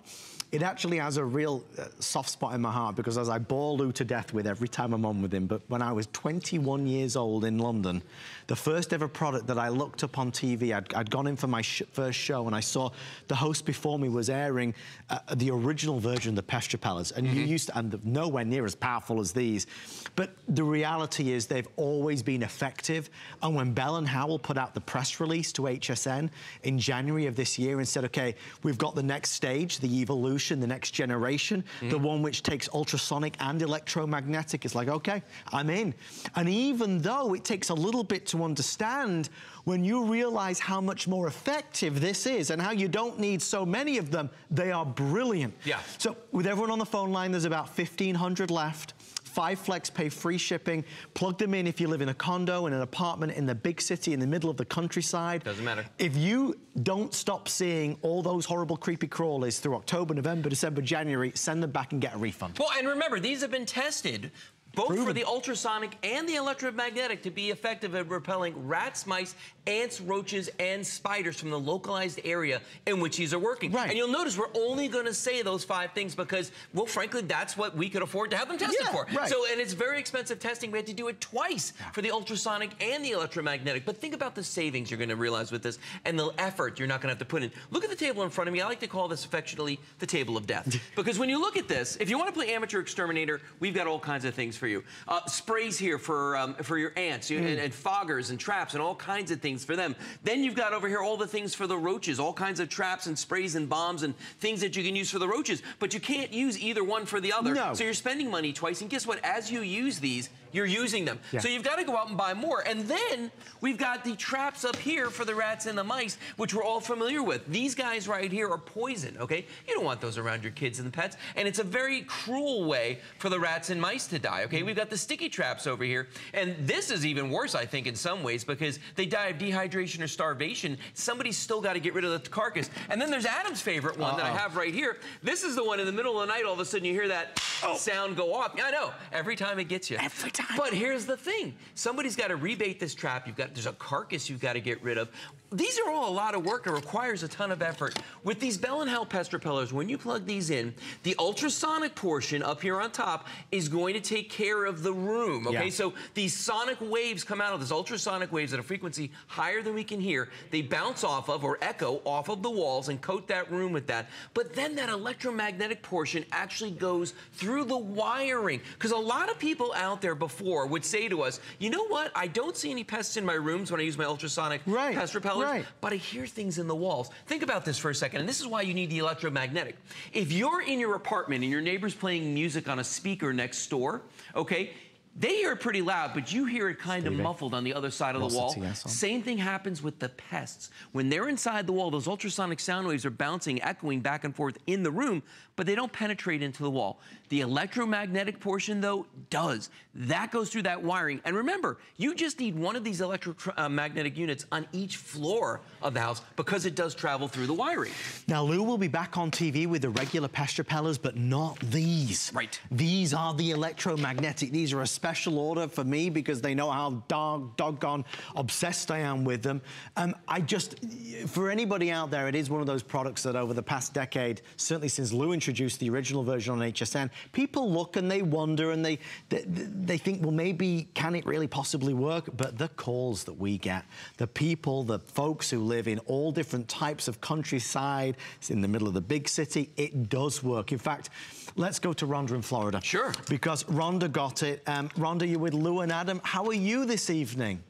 It actually has a real uh, soft spot in my heart because as I bore Lou to death with every time I'm on with him, but when I was 21 years old in London, the first ever product that I looked up on TV, I'd, I'd gone in for my sh first show and I saw the host before me was airing uh, the original version of the Pest Repellers. And you used to, and nowhere near as powerful as these. But the reality is they've always been effective. And when Bell and Howell put out the press release to HSN in January of this year and said, okay, we've got the next stage, the evolution, the next generation, the one which takes ultrasonic and electromagnetic, it's like, okay, I'm in. And even though it takes a little bit to understand, when you realize how much more effective this is and how you don't need so many of them, they are brilliant. Yeah. So with everyone on the phone line, there's about 1,500 left. Five flex pay free shipping. Plug them in if you live in a condo, in an apartment, in the big city, in the middle of the countryside. Doesn't matter. If you don't stop seeing all those horrible creepy crawlies through October, November, December, January, send them back and get a refund. Well, and remember, these have been tested both for the ultrasonic and the electromagnetic to be effective at repelling rats, mice, ants, roaches, and spiders from the localized area in which these are working. Right. And you'll notice we're only going to say those five things because, well, frankly, that's what we could afford to have them tested Yeah, for. right. So, and it's very expensive testing. We had to do it twice for the ultrasonic and the electromagnetic. But think about the savings you're going to realize with this and the effort you're not going to have to put in. Look at the table in front of me. I like to call this affectionately the table of death. because when you look at this, if you want to play amateur exterminator, we've got all kinds of things for you. Uh, sprays here for um, for your ants you- and, and foggers and traps and all kinds of things for them. Then you've got over here all the things for the roaches, all kinds of traps and sprays and bombs and things that you can use for the roaches. But you can't use either one for the other. No. So you're spending money twice. And guess what? As you use these, you're using them. Yeah. So you've got to go out and buy more. And then we've got the traps up here for the rats and the mice, which we're all familiar with. These guys right here are poison, okay? You don't want those around your kids and the pets. And it's a very cruel way for the rats and mice to die, okay? We've got the sticky traps over here. And this is even worse, I think, in some ways, because they die of dehydration or starvation. Somebody's still got to get rid of the carcass. And then there's Adam's favorite one that I have right here. This is the one in the middle of the night, all of a sudden you hear that oh. sound go off. Yeah, I know. Every time it gets you. Every time. But here's the thing. Somebody's got to rebate this trap. You've got there's a carcass you've got to get rid of. These are all a lot of work. It requires a ton of effort. With these Bell and Howell pest repellers, when you plug these in, the ultrasonic portion up here on top is going to take care of the room. Okay, Yeah. so these sonic waves come out of this ultrasonic waves at a frequency higher than we can hear. They bounce off of or echo off of the walls and coat that room with that. But then that electromagnetic portion actually goes through the wiring. Because a lot of people out there before would say to us, you know what? I don't see any pests in my rooms when I use my ultrasonic Right, pest repellers, right. but I hear things in the walls. Think about this for a second, and this is why you need the electromagnetic. If you're in your apartment and your neighbor's playing music on a speaker next door, okay, they hear it pretty loud, but you hear it kind of muffled on the other side of the wall. Same thing happens with the pests. When they're inside the wall, those ultrasonic sound waves are bouncing, echoing back and forth in the room, but they don't penetrate into the wall. The electromagnetic portion, though, does. That goes through that wiring. And remember, you just need one of these electromagnetic uh, units on each floor of the house because it does travel through the wiring. Now, Lou will be back on TV with the regular pest repellers, but not these. Right. These are the electromagnetic. These are a special order for me because they know how dog, doggone obsessed I am with them. Um, I just, for anybody out there, it is one of those products that over the past decade, certainly since Lou introduced the original version on HSN, people look and they wonder and they, they, they think, well, maybe can it really possibly work? But the calls that we get, the people, the folks who live in all different types of countryside, it's in the middle of the big city, it does work. In fact, let's go to Rhonda in Florida. Sure. Because Rhonda got it. Um, Rhonda, you're with Lou and Adam. How are you this evening?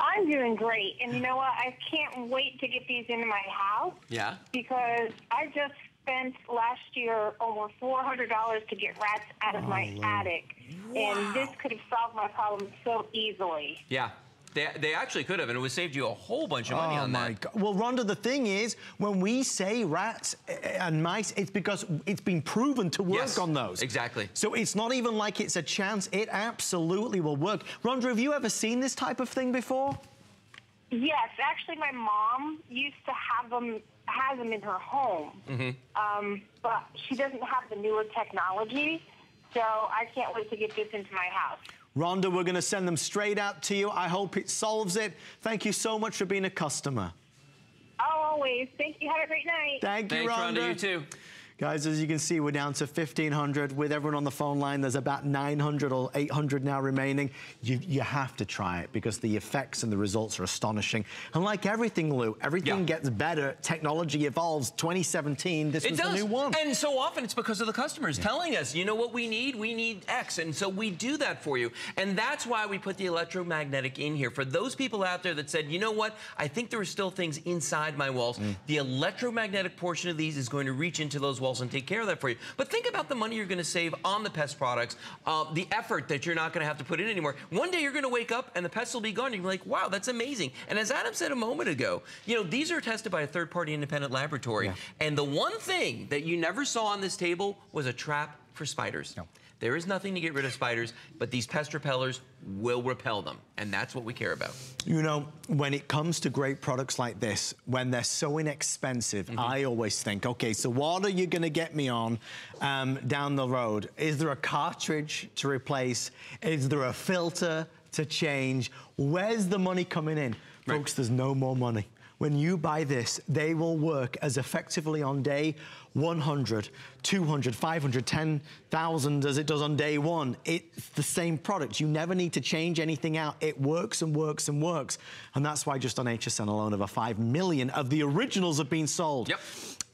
I'm doing great. And you know what? I can't wait to get these into my house Yeah. because I just spent last year over $400 to get rats out of my attic. And this could have solved my problem so easily. Yeah. They, they actually could have, and it would saved you a whole bunch of money oh on my that. God. Well, Rhonda, the thing is, when we say rats and mice, it's because it's been proven to work Yes, on those. exactly. So it's not even like it's a chance. It absolutely will work. Rhonda, have you ever seen this type of thing before? Yes, actually, my mom used to have them, has them in her home. Um, but she doesn't have the newer technology. So I can't wait to get this into my house. Rhonda, we're going to send them straight out to you. I hope it solves it. Thank you so much for being a customer. Always. Thank you. Have a great night. Thank you, Thanks, Rhonda. Rhonda. You too. Guys, as you can see, we're down to 1,500. With everyone on the phone line, there's about 900 or 800 now remaining. You, you have to try it because the effects and the results are astonishing. And like everything, Lou, everything Yeah. gets better. Technology evolves. 2017, this It was does. the new one. And so often it's because of the customers telling us, you know what we need? We need X. And so we do that for you. And that's why we put the electromagnetic in here. For those people out there that said, you know what? I think there are still things inside my walls. Mm. The electromagnetic portion of these is going to reach into those walls and take care of that for you. But think about the money you're going to save on the pest products, uh, the effort that you're not going to have to put in anymore. One day you're going to wake up and the pests will be gone. You're like, wow, that's amazing. And as Adam said a moment ago, you know, these are tested by a third-party independent laboratory. And the one thing that you never saw on this table was a trap for spiders. There is nothing to get rid of spiders, but these pest repellers will repel them. And that's what we care about. You know, when it comes to great products like this, when they're so inexpensive, Mm-hmm. I always think, okay, so what are you going to get me on um, down the road? Is there a cartridge to replace? Is there a filter to change? Where's the money coming in? Folks, there's no more money. When you buy this, they will work as effectively on day 100, 200, 500, 10,000 as it does on day one. It's the same product. You never need to change anything out. It works and works and works. And that's why just on HSN alone, over 5 million of the originals have been sold. Yep.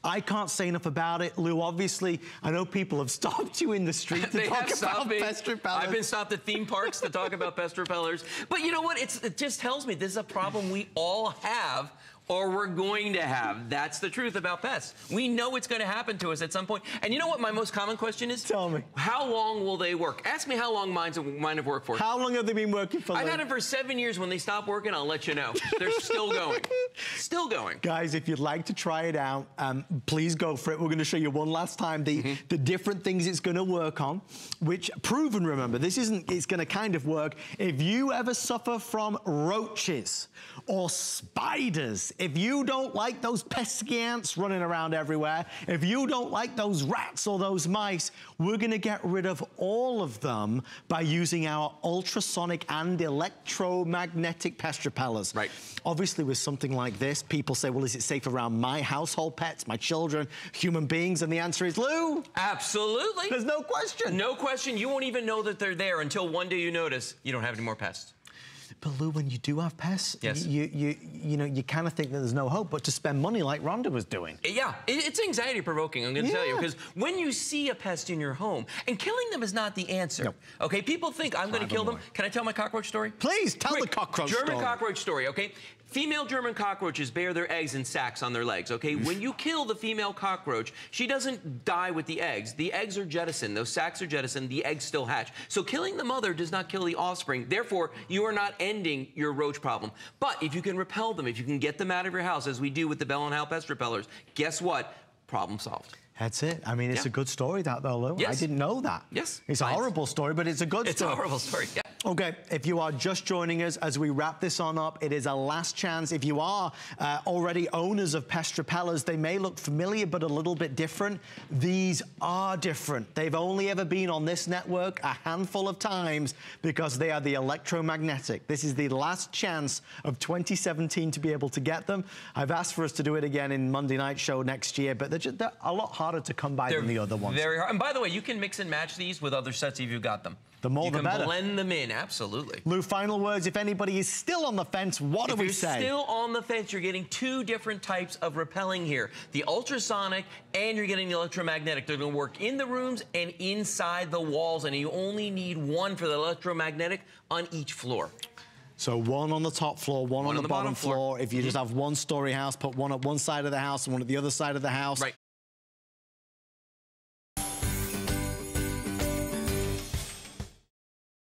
I can't say enough about it. Lou, obviously, I know people have stopped you in the street to They talk about me. pest repellers. I've been stopped at theme parks to talk about pest repellers. But you know what? It's, it just tells me this is a problem we all have or we're going to have. That's the truth about pests. We know it's going to happen to us at some point. And you know what my most common question is? Tell me. How long will they work? Ask me how long mine's, mine have worked for. How long have they been working for? I've Lou? had them for seven years. When they stop working, I'll let you know. They're still going. Still going. Guys, if you'd like to try it out, um, please go for it. We're going to show you one last time the, Mm-hmm. the different things it's going to work on, which proven, remember, this isn't, it's going to kind of work. If you ever suffer from roaches or spiders, if you don't like those pesky ants running around everywhere, if you don't like those rats or those mice, we're going to get rid of all of them by using our ultrasonic and electromagnetic pest repellers. Right. Obviously, with something like this, people say, well, is it safe around my household pets, my children, human beings? And the answer is, Lou, Absolutely. there's no question. No question. You won't even know that they're there until one day you notice you don't have any more pests. But Lou, when you do have pests, Yes. you, you, you know, you kind of think that there's no hope, but to spend money like Rhonda was doing. Eh, yeah, it's anxiety provoking, I'm going to tell you, because when you see a pest in your home, and killing them is not the answer. No. Okay, people think I'm going to kill them them. Can I tell my cockroach story? Please, tell the Quick, cockroach German story. cockroach story, okay? Female German cockroaches bear their eggs in sacks on their legs, okay? when you kill the female cockroach, she doesn't die with the eggs. The eggs are jettisoned. Those sacks are jettisoned. The eggs still hatch. So killing the mother does not kill the offspring. Therefore, you are not ending your roach problem. But if you can repel them, if you can get them out of your house, as we do with the Bell and Howell pest repellers, guess what? Problem solved. That's it. I mean, it's Yeah. a good story, that, though, Lou. Yes. I didn't know that. Yes. It's a horrible story, but it's a good story. It's a horrible story. Yeah. Okay, if you are just joining us as we wrap this on up, it is a last chance. If you are uh, already owners of Pest Repellers, they may look familiar but a little bit different. These are different. They've only ever been on this network a handful of times because they are the electromagnetic. This is the last chance of 2017 to be able to get them. I've asked for us to do it again in Monday Night Show next year, but they're, just, they're a lot harder to come by They're than the other ones. Very hard. And by the way, you can mix and match these with other sets if you've got them. The more you the can better. blend them in, absolutely. Lou, final words. If anybody is still on the fence, what if do we say? you're still on the fence, you're getting two different types of repelling here. The ultrasonic and you're getting the electromagnetic. They're going to work in the rooms and inside the walls, and you only need one for the electromagnetic on each floor. So one on the top floor, one, on, the, bottom, floor. If you just mm-hmm. have one story house, put one at one side of the house and one at the other side of the house. Right.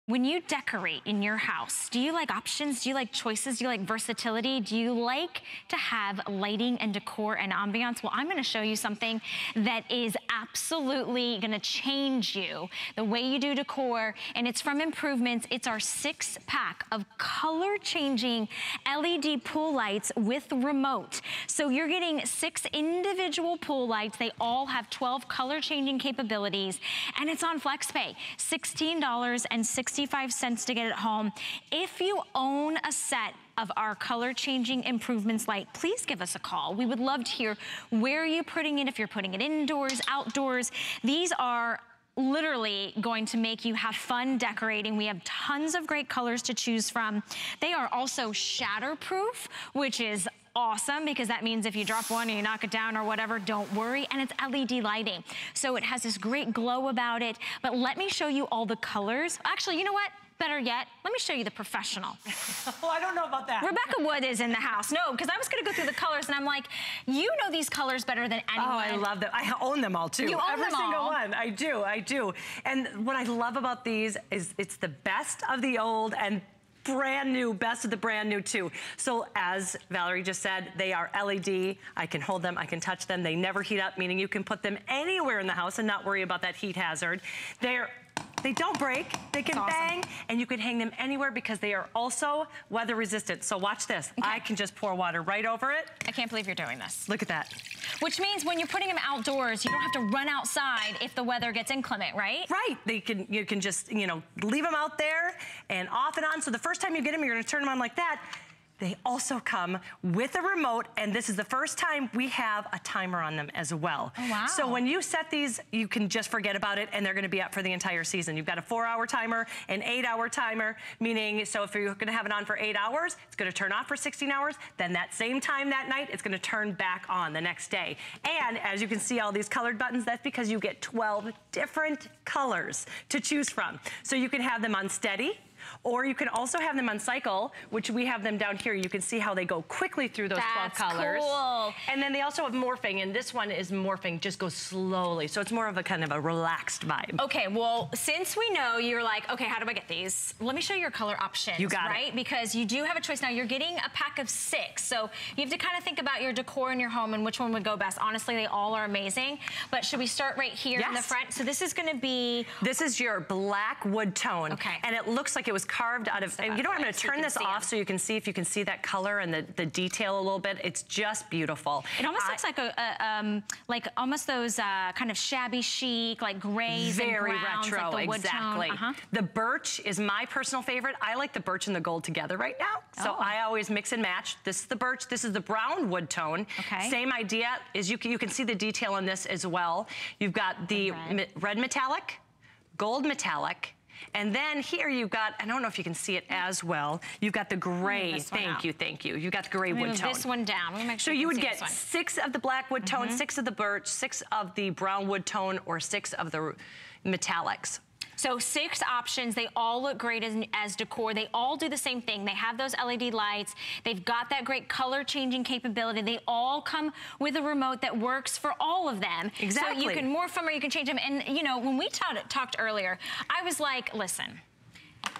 When you decorate in your house, do you like options? Do you like choices? Do you like versatility? Do you like to have lighting and decor and ambiance? Well, I'm gonna show you something that is absolutely gonna change you, the way you do decor, and it's from Improvements. It's our six pack of color changing LED pool lights with remote. So you're getting six individual pool lights. They all have 12 color changing capabilities, and it's on FlexPay. $16.60 65 cents to get it home. If you own a set of our color changing improvements light, please give us a call. We would love to hear where you're putting it, if you're putting it indoors, outdoors. These are literally going to make you have fun decorating. We have tons of great colors to choose from. They are also shatterproof, which is awesome because that means if you drop one and you knock it down or whatever, don't worry. And it's LED lighting. So it has this great glow about it. But let me show you all the colors. Actually, you know what? Better yet, let me show you the professional. oh, I don't know about that. Rebecca Wood is in the house. No, because I was going to go through the colors and I'm like, you know these colors better than anyone. Oh, I love them. I own them all too. You own Every them single all. one. I do, I do. And what I love about these is it's the best of the old and brand new, best of the brand new too. So as Valerie just said, they are LED. I can hold them, I can touch them. They never heat up, meaning you can put them anywhere in the house and not worry about that heat hazard. They're they don't break, they can awesome. bang, and you can hang them anywhere because they are also weather resistant. So watch this. I can just pour water right over it. I can't believe you're doing this. Look at that. Which means when you're putting them outdoors, you don't have to run outside if the weather gets inclement, right? Right. They can you can just, you know, leave them out there and off and on. So the first time you get them, you're gonna turn them on like that. They also come with a remote, and this is the first time we have a timer on them as well. Oh, wow. So when you set these, you can just forget about it, and they're gonna be up for the entire season. You've got a four-hour timer, an eight-hour timer, meaning, so if you're gonna have it on for eight hours, it's gonna turn off for 16 hours, then that same time that night, it's gonna turn back on the next day. And as you can see all these colored buttons, that's because you get 12 different colors to choose from. So you can have them on steady, or you can also have them on cycle, which we have them down here. You can see how they go quickly through those That's 12 colors. cool. And then they also have morphing, and this one is morphing, just goes slowly. So it's more of a kind of a relaxed vibe. Okay, well, since we know you're like, okay, how do I get these? Let me show you your color options, You got it. right? Because you do have a choice now. You're getting a pack of six, so you have to kind of think about your decor in your home and which one would go best. Honestly, they all are amazing. But should we start right here in the Yes. front? So this is gonna be... This is your black wood tone. Okay. And it looks like it was carved out of, you know what, I'm gonna so turn this off so you can see if you can see that color and the, the detail a little bit. It's just beautiful. It almost I- looks like a, a um, like almost those uh, kind of shabby chic, like grays very and browns, retro, like the wood exactly. tone. Uh-huh. The birch is my personal favorite. I like the birch and the gold together right now. So Oh. I always mix and match. This is the birch, this is the brown wood tone. Okay. Same idea is you can, you can see the detail in this as well. You've got the red. red metallic, gold metallic, and then here you've got, I don't know if you can see it as well, you've got the gray. Thank out. you, thank you. You've got the gray wood tone. this one down. Me make So you would get six of the black wood tone, six of the birch, six of the brown wood tone, or six of the metallics. So six options. They all look great as, as decor. They all do the same thing. They have those LED lights. They've got that great color changing capability. They all come with a remote that works for all of them. Exactly. So you can morph them or you can change them. And you know, when we ta- talked earlier, I was like, listen,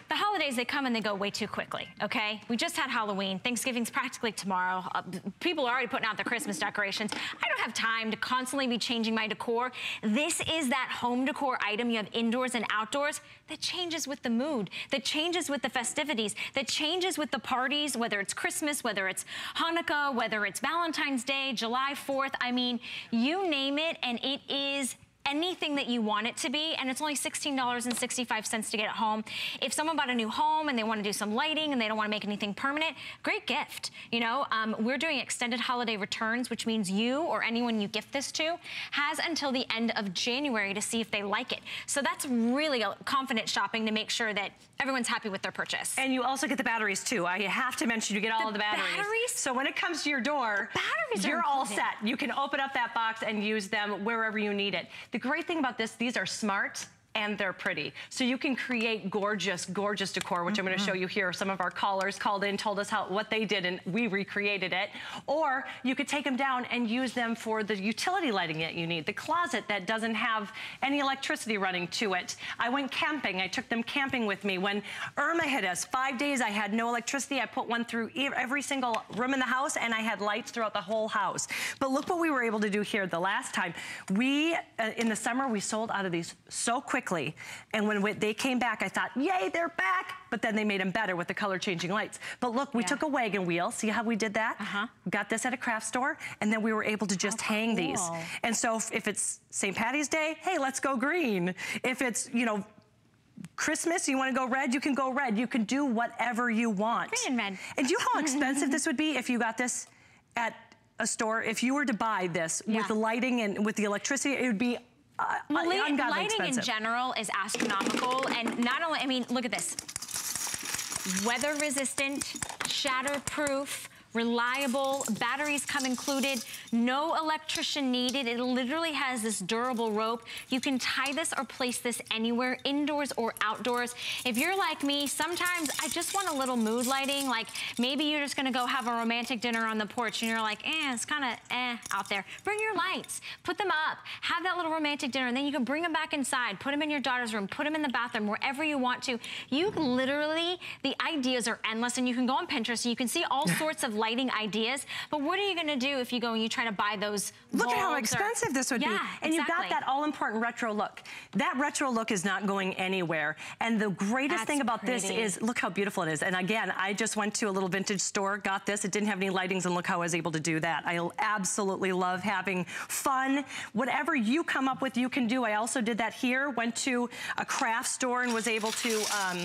the holidays, they come and they go way too quickly, okay? We just had Halloween. Thanksgiving's practically tomorrow. Uh, people are already putting out their Christmas decorations. I don't have time to constantly be changing my decor. This is that home decor item you have indoors and outdoors that changes with the mood, that changes with the festivities, that changes with the parties, whether it's Christmas, whether it's Hanukkah, whether it's Valentine's Day, July 4th. I mean, you name it, and it is anything that you want it to be, and it's only $16.65 to get it home. If someone bought a new home and they want to do some lighting and they don't want to make anything permanent, great gift. You know, um, we're doing extended holiday returns, which means you or anyone you gift this to has until the end of January to see if they like it. So that's really a confident shopping to make sure that everyone's happy with their purchase. And you also get the batteries too. I have to mention you get all The the batteries. batteries? So when it comes to your door, batteries are you're all set. You can open up that box and use them wherever you need it. The great thing about this, these are smart and they're pretty. So you can create gorgeous, gorgeous decor, which I'm gonna show you here. Some of our callers called in, told us how what they did, and we recreated it. Or you could take them down and use them for the utility lighting that you need, the closet that doesn't have any electricity running to it. I went camping, I took them camping with me. When Irma hit us, five days I had no electricity. I put one through every single room in the house and I had lights throughout the whole house. But look what we were able to do here the last time. We, uh, in the summer, we sold out of these so quickly. And when we, they came back, I thought, yay, they're back. But then they made them better with the color changing lights. But look, we took a wagon wheel. See how we did that? Uh-huh. Got this at a craft store. And then we were able to just hang these. And so if, if it's St. Patty's Day, hey, let's go green. If it's, you know, Christmas, you want to go red, you can go red. You can do whatever you want. Green and red. And do you know how expensive this would be if you got this at a store? If you were to buy this with the lighting and with the electricity, it would be uh, lighting expensive. in general is astronomical, and not only, I mean, look at this. Weather resistant, shatterproof, reliable, batteries come included, no electrician needed. It literally has this durable rope. You can tie this or place this anywhere, indoors or outdoors. If you're like me, sometimes I just want a little mood lighting, like maybe you're just gonna go have a romantic dinner on the porch and you're like, eh, it's kinda eh out there. Bring your lights, put them up, have that little romantic dinner, and then you can bring them back inside, put them in your daughter's room, put them in the bathroom, wherever you want to. You literally, the ideas are endless and you can go on Pinterest and you can see all sorts of lighting ideas, but what are you gonna do if you go and you try to buy those Look at how bulbs or- expensive this would yeah, be. And you've got that all-important retro look. That retro look is not going anywhere. And the greatest That's thing about this is, look how beautiful it is. And again, I just went to a little vintage store, got this. It didn't have any lightings, and look how I was able to do that. I absolutely love having fun. Whatever you come up with, you can do. I also did that here. Went to a craft store and was able to um,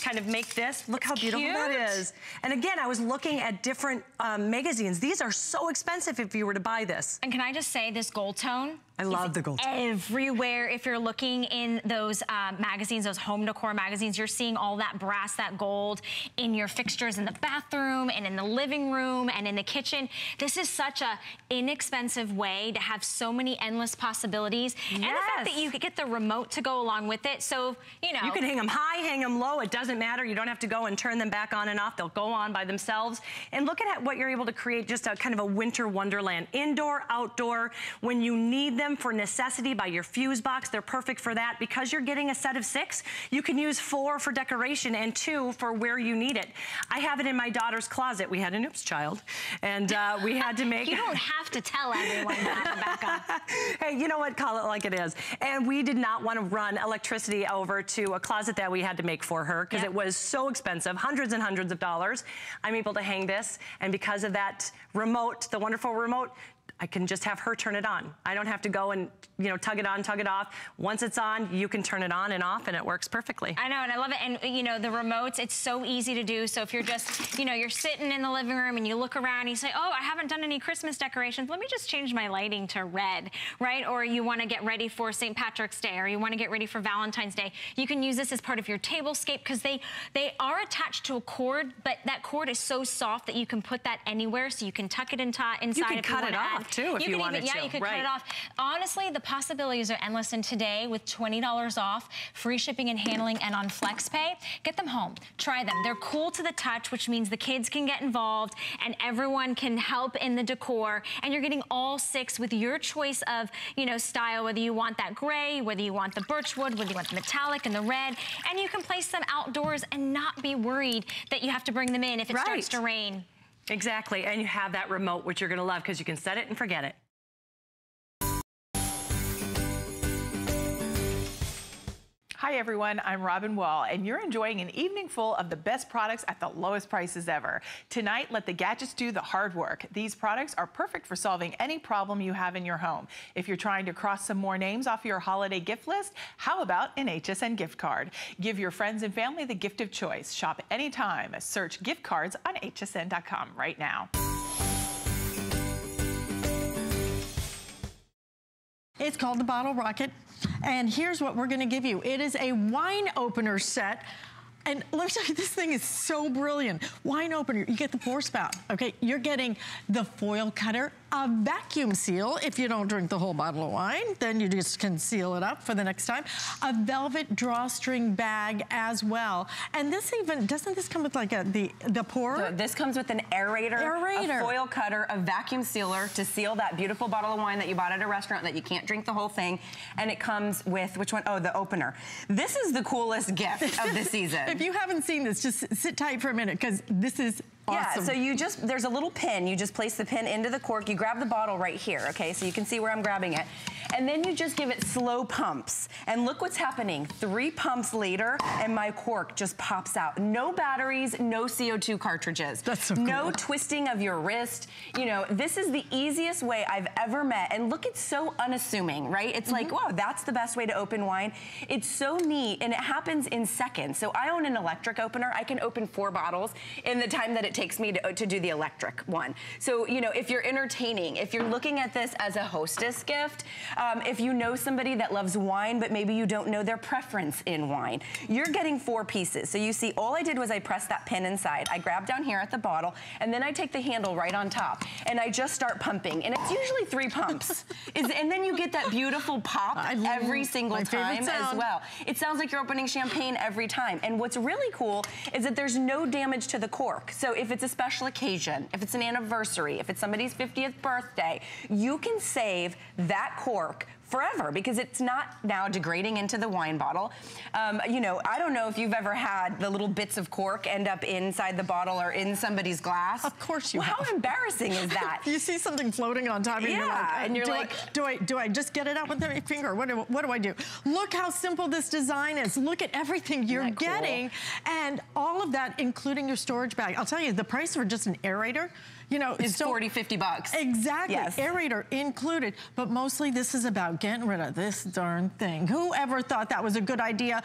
kind of make this. Look how beautiful that cute. is. And again, I was looking at different um, magazines. These are so expensive if you were to buy this. And can I just say this gold tone? I love the gold. Everywhere, if you're looking in those um, magazines, those home decor magazines, you're seeing all that brass, that gold in your fixtures in the bathroom and in the living room and in the kitchen. This is such a inexpensive way to have so many endless possibilities. And the fact that you could get the remote to go along with it. So, you know. You can hang them high, hang them low. It doesn't matter. You don't have to go and turn them back on and off. They'll go on by themselves. And look at what you're able to create just a kind of a winter wonderland. Indoor, outdoor. When you need them for necessity by your fuse box, they're perfect for that. Because you're getting a set of six, you can use four for decoration and two for where you need it. I have it in my daughter's closet. We had an oops child. And uh, we had to make... you don't have to tell everyone hey, you know what? Call it like it is. And we did not want to run electricity over to a closet that we had to make for her because Yeah. it was so expensive, hundreds and hundreds of dollars. I'm able to hang this, and because of that remote, the wonderful remote, I can just have her turn it on. I don't have to go and, you know, tug it on, tug it off. Once it's on, you can turn it on and off, and it works perfectly. I know, and I love it. And you know, the remotes, it's so easy to do. So if you're just, you know, you're sitting in the living room and you look around and you say, oh, I haven't done any Christmas decorations. Let me just change my lighting to red, right? Or you want to get ready for St. Patrick's Day, or you want to get ready for Valentine's Day. You can use this as part of your tablescape because they they are attached to a cord, but that cord is so soft that you can put that anywhere. So you can tuck it into, inside can if cut you it add off, too, if you could wanted even, to. Yeah, you could Right. cut it off. Honestly, the possibilities are endless. And today, with $20 off, free shipping and handling, and on FlexPay, get them home. Try them. They're cool to the touch, which means the kids can get involved and everyone can help in the decor. And you're getting all six with your choice of, you know, style, whether you want that gray, whether you want the birchwood, whether you want the metallic and the red. And you can place them outdoors and not be worried that you have to bring them in if it starts to rain. Exactly, and you have that remote, which you're gonna love because you can set it and forget it. Hi everyone, I'm Robin Wall, and you're enjoying an evening full of the best products at the lowest prices ever. Tonight, let the gadgets do the hard work. These products are perfect for solving any problem you have in your home. If you're trying to cross some more names off your holiday gift list, how about an HSN gift card? Give your friends and family the gift of choice. Shop anytime. Search gift cards on hsn.com right now. It's called the Bottle Rocket. And here's what we're gonna give you. It is a wine opener set. And let me tell you, this thing is so brilliant. Wine opener, you get the pour spout, okay? You're getting the foil cutter, a vacuum seal. If you don't drink the whole bottle of wine, then you just can seal it up for the next time. A velvet drawstring bag as well. And this even, doesn't this come with like a, the, the pour? So this comes with an aerator, Aerator. a foil cutter, a vacuum sealer to seal that beautiful bottle of wine that you bought at a restaurant that you can't drink the whole thing. And it comes with, which one? Oh, the opener. This is the coolest gift of the season. if you haven't seen this, just sit tight for a minute because this is awesome. Yeah, so you just, there's a little pin. You just place the pin into the cork. You grab the bottle right here, okay? So you can see where I'm grabbing it. And then you just give it slow pumps. And look what's happening. Three pumps later, and my cork just pops out. No batteries, no CO2 cartridges. That's so No twisting of your wrist. You know, this is the easiest way I've ever met. And look, it's so unassuming, right? It's like, mm-hmm. wow, that's the best way to open wine. It's so neat, and it happens in seconds. So I own an electric opener. I can open four bottles in the time that it takes me to, to do the electric one. So, you know, if you're entertaining, if you're looking at this as a hostess gift, um, if you know somebody that loves wine, but maybe you don't know their preference in wine, you're getting four pieces. So you see, all I did was I pressed that pin inside. I grab down here at the bottle, and then I take the handle right on top, and I just start pumping. And it's usually three pumps. Is, and then you get that beautiful pop every single time as well. It sounds like you're opening champagne every time. And what's really cool is that there's no damage to the cork. So if it's a special occasion, if it's an anniversary, if it's somebody's 50th birthday, you can save that cork forever because it's not now degrading into the wine bottle. Um, you know, I don't know if you've ever had the little bits of cork end up inside the bottle or in somebody's glass. Of course you well, How embarrassing is that? you see something floating on top and you're Yeah, like, uh, and you're do like- I, do I do I just get it out with my finger? What do, what do I do? Look how simple this design is. Look at everything you're cool? getting and all of that, including your storage bag. I'll tell you, the price for just an aerator, you know, Is 40, 50 bucks. Exactly. Yes. Aerator included. But mostly this is about getting rid of this darn thing. Whoever thought that was a good idea?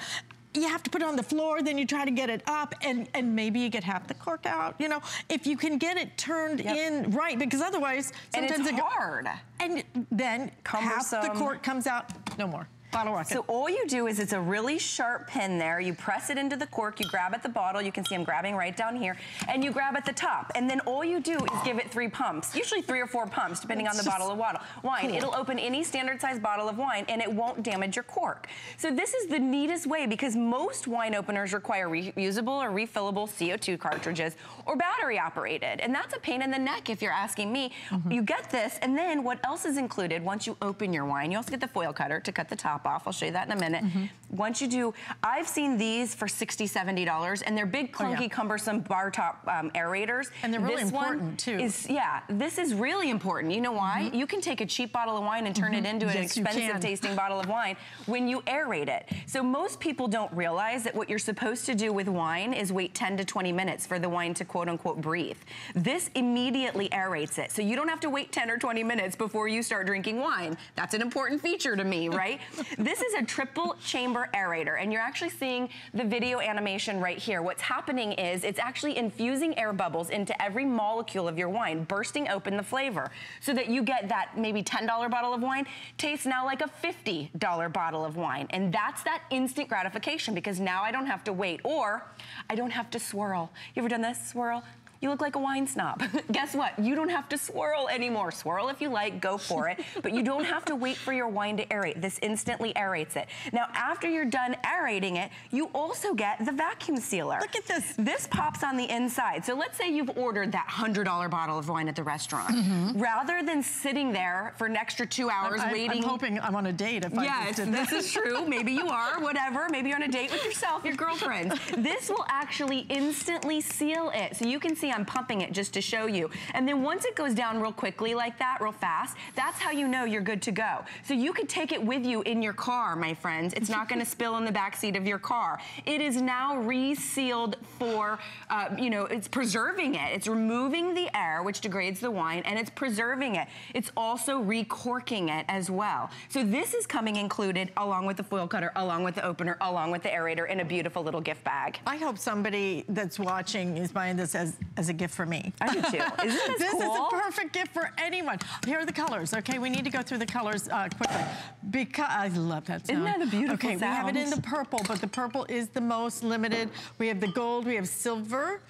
You have to put it on the floor, then you try to get it up, and, and maybe you get half the cork out. You know, if you can get it turned in right, because otherwise, sometimes it's it hard. And then half the Cumbersome. cork comes out, no more. Bottle rocket. So all you do is it's a really sharp pin there. You press it into the cork, you grab at the bottle, you can see I'm grabbing right down here, and you grab at the top. And then all you do is give it three pumps, usually three or four pumps, depending It's on the bottle of water. wine. cool. It'll open any standard size bottle of wine and it won't damage your cork. So this is the neatest way because most wine openers require reusable or refillable CO2 cartridges or battery operated. And that's a pain in the neck if you're asking me. Mm-hmm. You get this, and then what else is included once you open your wine? You also get the foil cutter to cut the top off. I'll show you that in a minute. Mm-hmm. Once you do, I've seen these for $60, $70, and they're big, Oh, yeah. clunky, cumbersome bar top um, aerators. And they're really This one important, too. Is, yeah, this is really important. You know why? You can take a cheap bottle of wine and turn it Mhm. into an Yes, you expensive tasting bottle of wine when you aerate it. So most people don't realize that what you're supposed to do with wine is wait 10 to 20 minutes for the wine to quote unquote breathe. This immediately aerates it. So you don't have to wait 10 or 20 minutes before you start drinking wine. That's an important feature to me, right? this is a triple chamber aerator and you're actually seeing the video animation right here. What's happening is it's actually infusing air bubbles into every molecule of your wine, bursting open the flavor so that you get that maybe $10 bottle of wine tastes now like a $50 bottle of wine. And that's that instant gratification because now I don't have to wait or I don't have to swirl. You ever done this? Swirl? You look like a wine snob. Guess what? You don't have to swirl anymore. Swirl if you like, go for it. but you don't have to wait for your wine to aerate. This instantly aerates it. Now, after you're done aerating it, you also get the vacuum sealer. Look at this. This pops on the inside. So let's say you've ordered that $100 bottle of wine at the restaurant. Mm-hmm. Rather than sitting there for an extra two hours I'm, I'm- waiting. I'm hoping I'm on a date if I Yes, just did this is true. Maybe you are, whatever. Maybe you're on a date with yourself, your girlfriend. this will actually instantly seal it. So you can see I'm pumping it just to show you. And then once it goes down real quickly like that, real fast, that's how you know you're good to go. So you could take it with you in your car, my friends. It's not gonna spill in the back seat of your car. It is now resealed for, uh, you know, it's preserving it. It's removing the air, which degrades the wine, and it's preserving it. It's also recorking it as well. So this is coming included along with the foil cutter, along with the opener, along with the aerator in a beautiful little gift bag. I hope somebody that's watching is buying this as, as a gift for me. I do too. Isn't this this is a perfect gift for anyone. Here are the colors, okay? We need to go through the colors uh, quickly. Because, I love that sound. Isn't that a beautiful Okay, we have it in the purple, but the purple is the most limited. We have the gold, we have silver,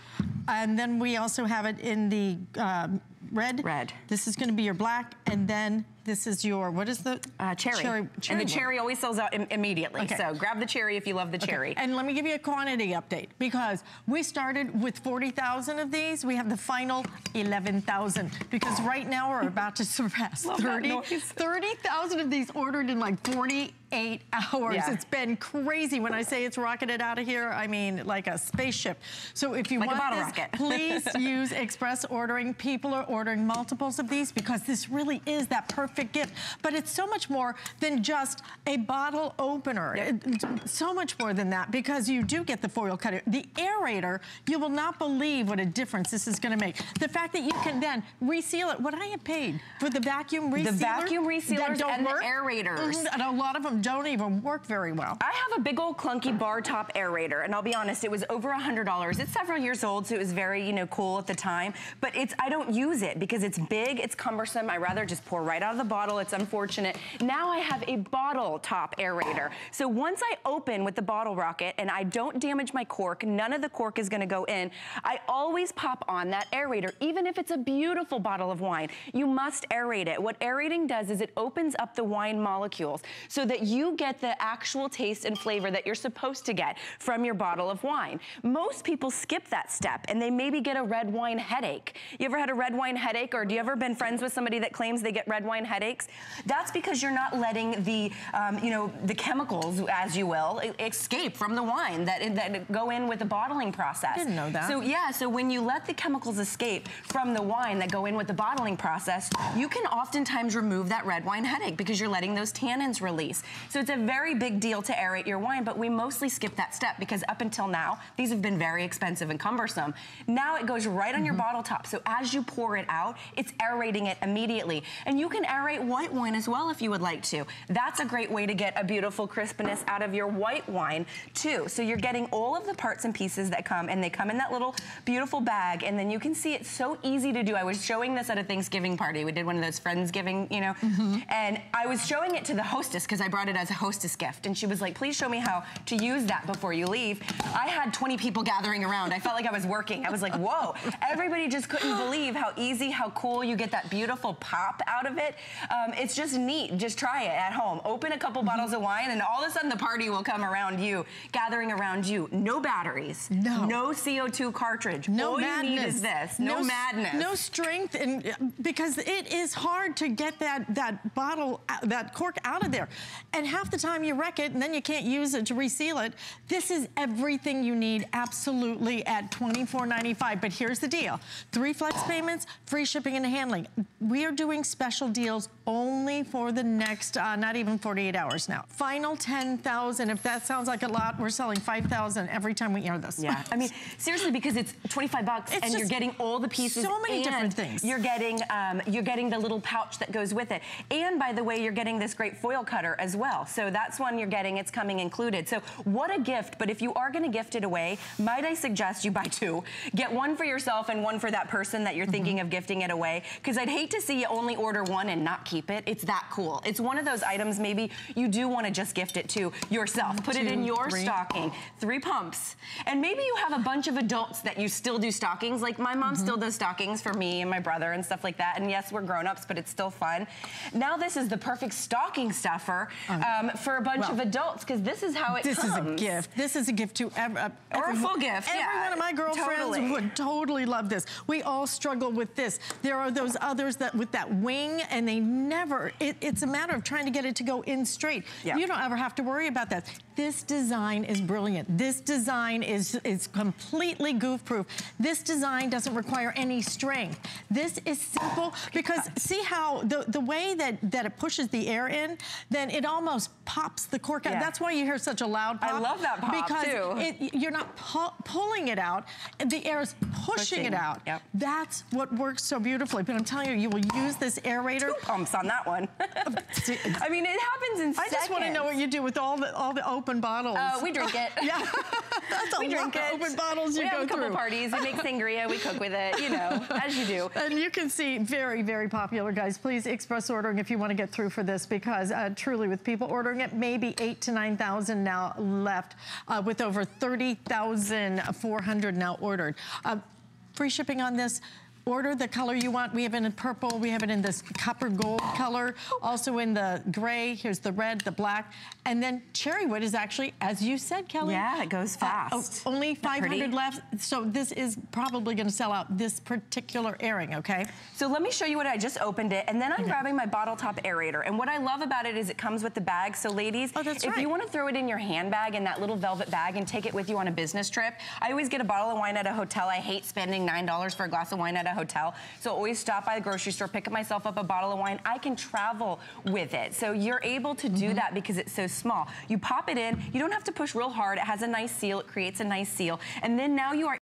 and then we also have it in the um, red. Red. This is gonna be your black, and then this is your, what is the? Uh, cherry. Cherry, and the cherry always sells out im- immediately. Okay. So grab the cherry if you love the Okay, cherry. And let me give you a quantity update because we started with 40,000 of these. We have the final 11,000 because right now we're about to surpass Love that 30 30,000 of these ordered in like 48 hours. Yeah. It's been crazy. When I say it's rocketed out of here, I mean like a spaceship. So if you Like want this, rocket. please use express ordering. People are ordering multiples of these because this really is that perfect gift. But it's so much more than just a bottle opener. So much more than that because you do get the foil cutter. The aerator, you will not believe what a difference this is gonna make. The fact that you can then reseal it. What I have paid for the vacuum resealer. The vacuum that resealers don't and the work, aerators. mhm, And a lot of them don't even work very well. I have a big old clunky bar top aerator, and I'll be honest, it was over a hundred dollars. It's several years old, so it was very, you know, cool at the time. But it's I don't use it because it's big, it's cumbersome. I rather just pour right out of the bottle. It's unfortunate. Now I have a bottle top aerator. So once I open with the bottle rocket and I don't damage my cork, none of the cork is gonna go in. I always pop on that aerator, even if it's a beautiful bottle of wine. You must aerate it. What aerating does is it opens up the wine molecules so that you get the actual taste and flavor that you're supposed to get from your bottle of wine. Most people skip that step and they maybe get a red wine headache. You ever had a red wine headache or do you ever been friends with somebody that claims they get red wine headaches? That's because you're not letting the, um, you know, the chemicals, as you will, escape from the wine that, that go in with the bottling process. Didn't know that. So yeah, so when you let the chemicals escape from the wine that go in with the bottling process, you can oftentimes remove that red wine headache because you're letting those tannins release. So it's a very big deal to aerate your wine, but we mostly skip that step because up until now, these have been very expensive and cumbersome. Now it goes right on your bottle top. So as you pour it out, it's aerating it immediately. And you can aerate white wine as well if you would like to. That's a great way to get a beautiful crispness out of your white wine too. So you're getting all of the parts and pieces that come and they come in that little beautiful bag and then you can see it's so easy to do. I was showing this at a Thanksgiving party. We did one of those Friendsgiving, you know, mm-hmm. and I was showing it to the hostess because I brought it as a hostess gift and she was like, please show me how to use that before you leave. I had 20 people gathering around. I felt like I was working. I was like, whoa. Everybody just couldn't believe how easy, how cool you get that beautiful pop out of it. Um, it's just neat. Just try it at home. Open a couple bottles of wine and all of a sudden the party will come around you, gathering around you. No batteries. No. No CO2 cartridge. No all madness. you need is this. No, s- madness. No strength, and because it is hard to get that that bottle, uh, that cork out of there, and half the time you wreck it, and then you can't use it to reseal it. This is everything you need, absolutely at $24.95. But here's the deal: three flex payments, free shipping and handling. We are doing special deals only for the next, uh, not even 48 hours now. Final 10,000. If that sounds like a lot, we're selling 5,000 every time we air this. Yeah, I mean, seriously, because it's 25 bucks It's and you're getting all the pieces. so many and different things. You're getting, um, you're getting the little pouch that goes with it. And by the way, you're getting this great foil cutter as well. So that's one you're getting, it's coming included. So what a gift, but if you are gonna gift it away, might I suggest you buy two. Get one for yourself and one for that person that you're thinking of gifting it away. Because I'd hate to see you only order one and not keep it. It's that cool. It's one of those items maybe you do want to just gift it to yourself. Put it in your three. stocking. Three pumps. And maybe you have a bunch of adults that you still do stockings. Like my mom Mm-hmm. still does stockings for me and my brother and stuff like that. And yes, we're grown-ups, but it's still fun. Now this is the perfect stocking stuffer um, for a bunch well, of adults because this is how it this comes. is a gift. This is a gift to every, uh, Or a full gift, Every yeah, one of my girlfriends totally. would totally love this. We all struggle with this. There are those others that with that wing and they never, it, it's a matter of trying to get it to go in straight. Yeah. You don't ever have to worry about that. This design is brilliant. This design is, is completely goof proof. This design doesn't require any strength. This is simple because see how the, the way that, that it pushes the air in, then it almost pops the cork out. Yeah. That's why you hear such a loud pop. I love that pop, because too. It, you're not pu- pulling it out, and the air is pushing, Pushing, it out. yep. That's what works so beautifully. But I'm telling you, you will use this aerator. Two pumps on that one. I mean, it happens in I just want to know what you do with all the all the open bottles. Uh, we drink it. yeah, that's a we lot drink of it. open bottles you we go have a couple through. parties. We make sangria. We cook with it. You know, as you do. And you can see very, very popular, guys. Please express ordering if you want to get through for this because uh, truly with people ordering it, maybe eight to 9,000 now left uh, with over 30,400 now ordered. Uh, free shipping on this. Order the color you want. We have it in purple. We have it in this copper gold color. Also in the gray. Here's the red, the black. And then cherry wood is actually, as you said, Kelly. Yeah, it goes uh, oh, fast. only Isn't that pretty? 500 left. So this is probably going to sell out this particular airing, okay? So let me show you what I just opened it, and then I'm grabbing my bottle top aerator. And what I love about it is it comes with the bag. So ladies, Oh, if right. you want to throw it in your handbag in that little velvet bag and take it with you on a business trip, I always get a bottle of wine at a hotel. I hate spending $9 for a glass of wine at a hotel. So always stop by the grocery store, pick myself up a bottle of wine. I can travel with it. So you're able to do mm-hmm. that because it's so small. You pop it in, you don't have to push real hard. It has a nice seal, it creates a nice seal. And then now you are